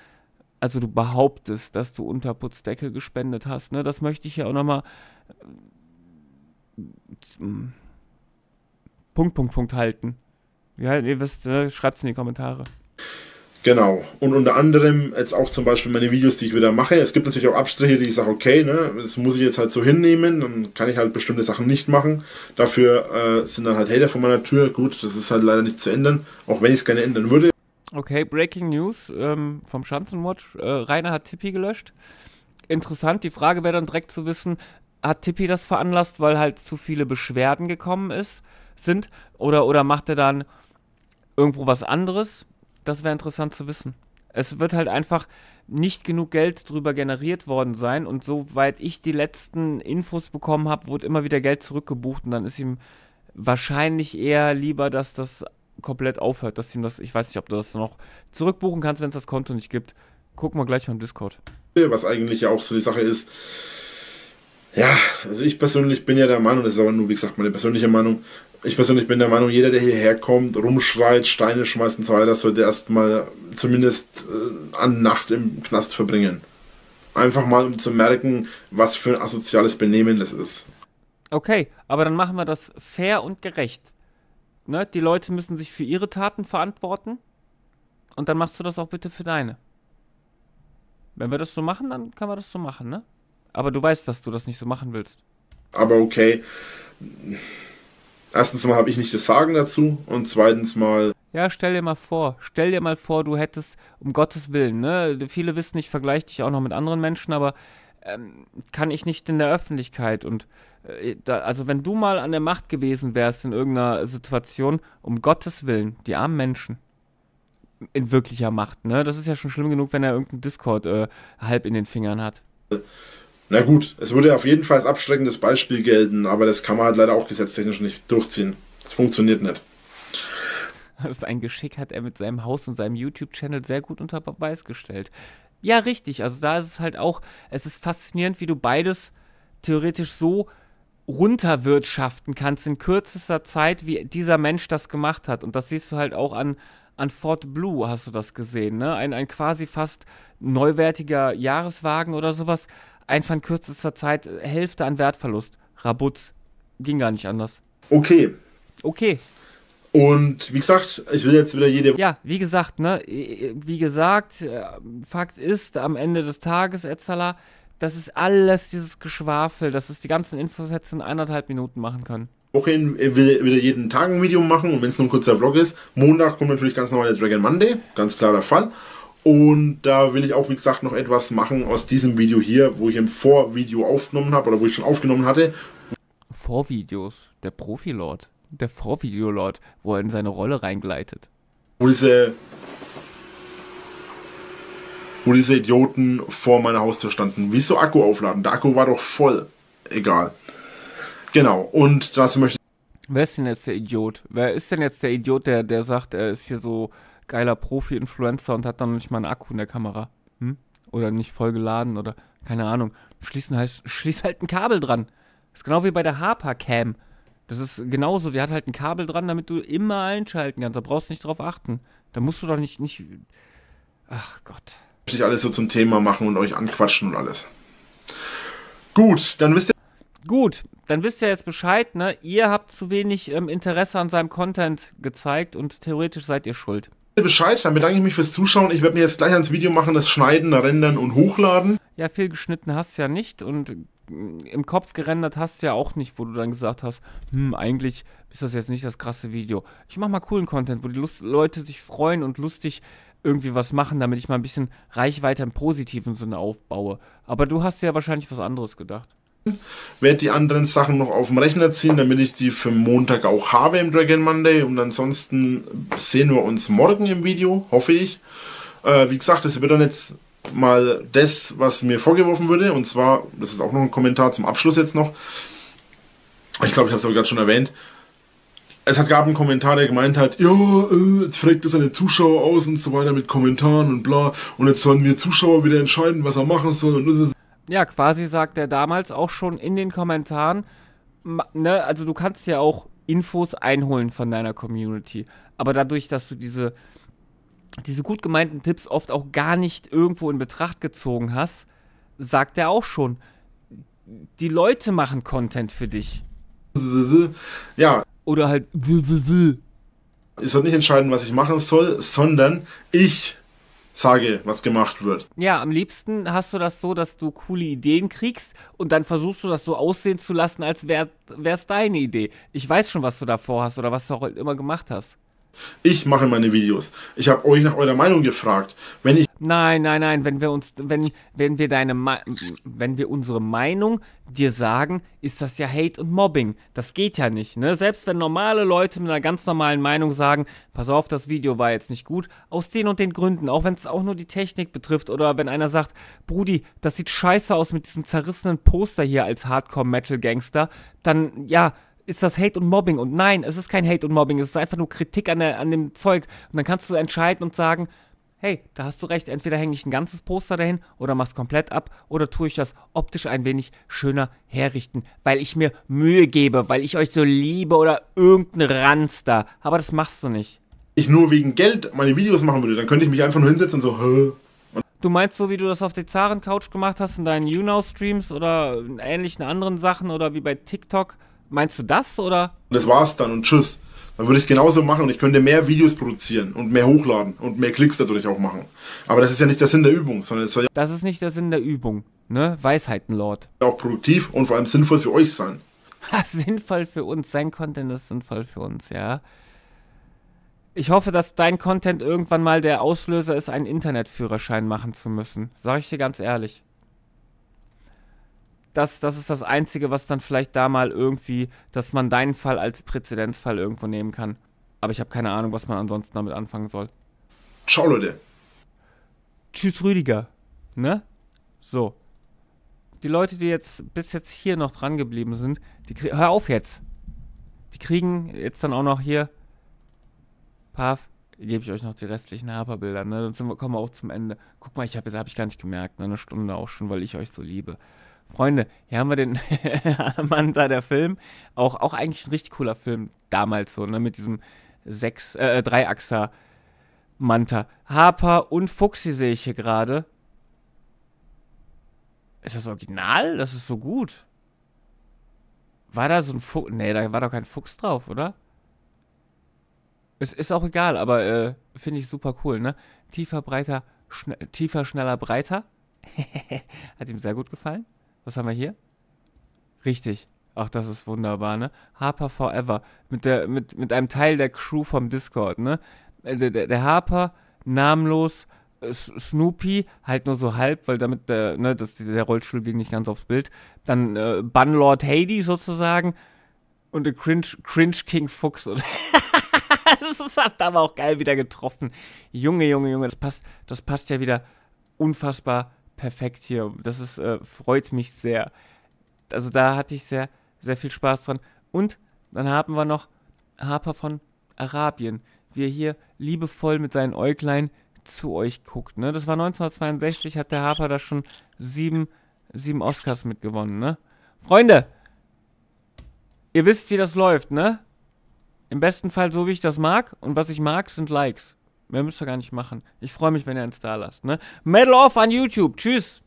also du behauptest, dass du Unterputzdeckel gespendet hast. Ne? Das möchte ich ja auch nochmal Punkt, Punkt, Punkt halten. Ja, ihr wisst, äh, schreibt es in die Kommentare. Genau. Und unter anderem jetzt auch zum Beispiel meine Videos, die ich wieder mache. Es gibt natürlich auch Abstriche, die ich sage, okay, ne, das muss ich jetzt halt so hinnehmen, dann kann ich halt bestimmte Sachen nicht machen. Dafür äh, sind dann halt Hater vor meiner Tür. Gut, das ist halt leider nicht zu ändern, auch wenn ich es gerne ändern würde. Okay, Breaking News ähm, vom Schanzenwatch. Äh, Rainer hat Tippi gelöscht. Interessant, die Frage wäre dann direkt zu wissen, hat Tippi das veranlasst, weil halt zu viele Beschwerden gekommen ist, sind? Oder, oder macht er dann irgendwo was anderes? Das wäre interessant zu wissen. Es wird halt einfach nicht genug Geld drüber generiert worden sein und soweit ich die letzten Infos bekommen habe, wurde immer wieder Geld zurückgebucht und dann ist ihm wahrscheinlich eher lieber, dass das komplett aufhört, dass ihm das, ich weiß nicht, ob du das noch zurückbuchen kannst, wenn es das Konto nicht gibt. Gucken wir gleich mal im Discord. Was eigentlich ja auch so die Sache ist. Ja, also ich persönlich bin ja der Meinung, das ist aber nur, wie gesagt, meine persönliche Meinung. Ich persönlich bin der Meinung, jeder, der hierher kommt, rumschreit, Steine schmeißt und so weiter, sollte erstmal zumindest äh, an Nacht im Knast verbringen. Einfach mal, um zu merken, was für ein asoziales Benehmen das ist. Okay, aber dann machen wir das fair und gerecht ne, die Leute müssen sich für ihre Taten verantworten und dann machst du das auch bitte für deine. Wenn wir das so machen, dann kann man das so machen, ne? Aber du weißt, dass du das nicht so machen willst. Aber okay. Erstens mal habe ich nicht das Sagen dazu und zweitens mal. Ja, stell dir mal vor, stell dir mal vor, du hättest, um Gottes Willen, ne? Viele wissen, ich vergleiche dich auch noch mit anderen Menschen, aber ähm, kann ich nicht in der Öffentlichkeit. Und äh, da, also wenn du mal an der Macht gewesen wärst in irgendeiner Situation, um Gottes Willen, die armen Menschen in wirklicher Macht, ne? Das ist ja schon schlimm genug, wenn er irgendeinen Discord äh, halb in den Fingern hat. Na gut, es würde auf jeden Fall als abschreckendes Beispiel gelten, aber das kann man halt leider auch gesetztechnisch nicht durchziehen. Das funktioniert nicht. Sein Geschick hat er mit seinem Haus und seinem YouTube-Channel sehr gut unter Beweis gestellt. Ja, richtig. Also da ist es halt auch, es ist faszinierend, wie du beides theoretisch so runterwirtschaften kannst in kürzester Zeit, wie dieser Mensch das gemacht hat. Und das siehst du halt auch an, an Ford Blue, hast du das gesehen, ne? Ein, ein quasi fast neuwertiger Jahreswagen oder sowas. Einfach in kürzester Zeit Hälfte an Wertverlust. Rabutz. Ging gar nicht anders. Okay. Okay. Und wie gesagt, ich will jetzt wieder jede. Ja, wie gesagt, ne, wie gesagt, äh, Fakt ist, am Ende des Tages, Etzala, das ist alles dieses Geschwafel, dass es die ganzen Infos jetzt in eineinhalb Minuten machen kann. Woche äh, will wieder jeden Tag ein Video machen und wenn es nur ein kurzer Vlog ist. Montag kommt natürlich ganz normal der Dragon Monday, ganz klarer Fall. Und da will ich auch, wie gesagt, noch etwas machen aus diesem Video hier, wo ich im Vorvideo aufgenommen habe oder wo ich schon aufgenommen hatte. Vorvideos, der Profilord der Vorvideolord, wo er in seine Rolle reingleitet. Wo diese, wo diese Idioten vor meiner Haustür standen. Wieso Akku aufladen? Der Akku war doch voll. Egal. Genau, und das möchte Wer ist denn jetzt der Idiot? Wer ist denn jetzt der Idiot, der, der sagt, er ist hier so geiler Profi-Influencer und hat dann noch nicht mal einen Akku in der Kamera? Hm? Oder nicht voll geladen oder keine Ahnung. Schließen heißt, schließ halt ein Kabel dran. ist genau wie bei der Harper Cam. Das ist genauso, der hat halt ein Kabel dran, damit du immer einschalten kannst. Da brauchst du nicht drauf achten. Da musst du doch nicht, nicht. Ach Gott. Ich alles so zum Thema machen und euch anquatschen und alles. Gut, dann wisst ihr. Gut, dann wisst ihr jetzt Bescheid, ne? Ihr habt zu wenig ähm, Interesse an seinem Content gezeigt und theoretisch seid ihr schuld. Bescheid, dann bedanke ich mich fürs Zuschauen. Ich werde mir jetzt gleich ans Video machen, das Schneiden, Rendern und Hochladen. Ja, viel geschnitten hast du ja nicht und im Kopf gerendert hast du ja auch nicht, wo du dann gesagt hast, hm, eigentlich ist das jetzt nicht das krasse Video. Ich mache mal coolen Content, wo die Lust Leute sich freuen und lustig irgendwie was machen, damit ich mal ein bisschen Reichweite im positiven Sinne aufbaue. Aber du hast ja wahrscheinlich was anderes gedacht. Werde die anderen Sachen noch auf dem Rechner ziehen, damit ich die für Montag auch habe im Dragon Monday. Und ansonsten sehen wir uns morgen im Video, hoffe ich. Äh, wie gesagt, es wird dann jetzt mal das, was mir vorgeworfen würde. Und zwar, das ist auch noch ein Kommentar zum Abschluss jetzt noch. Ich glaube, ich habe es aber gerade schon erwähnt. Es hat, gab einen Kommentar, der gemeint hat, ja, äh, jetzt fragt er seine Zuschauer aus und so weiter mit Kommentaren und bla. Und jetzt sollen wir Zuschauer wieder entscheiden, was er machen soll. Ja, quasi sagt er damals auch schon in den Kommentaren, ne, also du kannst ja auch Infos einholen von deiner Community. Aber dadurch, dass du diese diese gut gemeinten Tipps oft auch gar nicht irgendwo in Betracht gezogen hast, sagt er auch schon, die Leute machen Content für dich. Ja, Oder halt ich soll nicht entscheiden, was ich machen soll, sondern ich sage, was gemacht wird. Ja, am liebsten hast du das so, dass du coole Ideen kriegst und dann versuchst du das so aussehen zu lassen, als wäre es deine Idee. Ich weiß schon, was du davor hast oder was du auch immer gemacht hast. Ich mache meine Videos. Ich habe euch nach eurer Meinung gefragt. Wenn ich Nein, nein, nein, wenn wir uns, wenn, wenn wir deine, wenn wir unsere Meinung dir sagen, ist das ja Hate und Mobbing. Das geht ja nicht, ne? Selbst wenn normale Leute mit einer ganz normalen Meinung sagen, pass auf, das Video war jetzt nicht gut, aus den und den Gründen, auch wenn es auch nur die Technik betrifft oder wenn einer sagt, Brudi, das sieht scheiße aus mit diesem zerrissenen Poster hier als Hardcore-Metal-Gangster, dann, ja, ist das Hate und Mobbing. Und nein, es ist kein Hate und Mobbing, es ist einfach nur Kritik an, der, an dem Zeug. Und dann kannst du entscheiden und sagen, hey, da hast du recht, entweder hänge ich ein ganzes Poster dahin oder mach's komplett ab oder tue ich das optisch ein wenig schöner herrichten, weil ich mir Mühe gebe, weil ich euch so liebe oder irgendein Ranz da. Aber das machst du nicht. ich nur wegen Geld meine Videos machen würde, dann könnte ich mich einfach nur hinsetzen und so, Hä? Du meinst so, wie du das auf der Zaren-Couch gemacht hast in deinen YouNow-Streams oder in ähnlichen anderen Sachen oder wie bei TikTok? Meinst du das oder? Und das war's dann und tschüss. Dann würde ich genauso machen und ich könnte mehr Videos produzieren und mehr hochladen und mehr Klicks dadurch auch machen. Aber das ist ja nicht der Sinn der Übung, sondern es soll ja Das ist nicht der Sinn der Übung, ne? Weisheitenlord. auch produktiv und vor allem sinnvoll für euch sein. Ha, sinnvoll für uns. Sein Content ist sinnvoll für uns, ja. Ich hoffe, dass dein Content irgendwann mal der Auslöser ist, einen Internetführerschein machen zu müssen. Sag ich dir ganz ehrlich. Das, das ist das Einzige, was dann vielleicht da mal irgendwie, dass man deinen Fall als Präzedenzfall irgendwo nehmen kann. Aber ich habe keine Ahnung, was man ansonsten damit anfangen soll. Ciao Leute. Tschüss, Rüdiger. Ne? So. Die Leute, die jetzt bis jetzt hier noch dran geblieben sind, die krie- hör auf jetzt. Die kriegen jetzt dann auch noch hier. Paf, gebe ich euch noch die restlichen Haperbilder, ne? Dann wir, kommen wir auch zum Ende. Guck mal, ich habe hab ich gar nicht gemerkt, ne? Eine Stunde auch schon, weil ich euch so liebe. Freunde, hier haben wir den Manta, der Film. Auch, auch eigentlich ein richtig cooler Film damals so, ne? Mit diesem sechs, äh, Dreiachser Manta. Harper und Fuchsi sehe ich hier gerade. Ist das Original? Das ist so gut. War da so ein Fuchs? Nee, da war doch kein Fuchs drauf, oder? Es ist auch egal, aber äh, finde ich super cool, ne? Tiefer, breiter, schne tiefer, schneller, breiter. Hat ihm sehr gut gefallen. Was haben wir hier? Richtig. Ach, das ist wunderbar, ne? Harper Forever. Mit, der, mit, mit einem Teil der Crew vom Discord, ne? Äh, Der, der, der Harper, namenlos, äh, Snoopy, halt nur so halb, weil damit der, ne, das, der Rollstuhl ging nicht ganz aufs Bild. Dann äh, Bunlord Hades sozusagen und der Cringe, Cringe King Fuchs. Und das hat aber auch geil wieder getroffen. Junge, Junge, Junge, das passt, das passt ja wieder unfassbar perfekt hier. Das ist, äh, freut mich sehr. Also da hatte ich sehr, sehr viel Spaß dran. Und dann haben wir noch Harper von Arabien, wie er hier liebevoll mit seinen Äuglein zu euch guckt. Ne? Das war 1962, hat der Harper da schon sieben, sieben Oscars mitgewonnen. Ne? Freunde, ihr wisst, wie das läuft, ne? Im besten Fall so, wie ich das mag. Und was ich mag, sind Likes. Mehr müsst ihr gar nicht machen. Ich freue mich, wenn ihr einen Star lasst, ne? Metal Off an YouTube. Tschüss.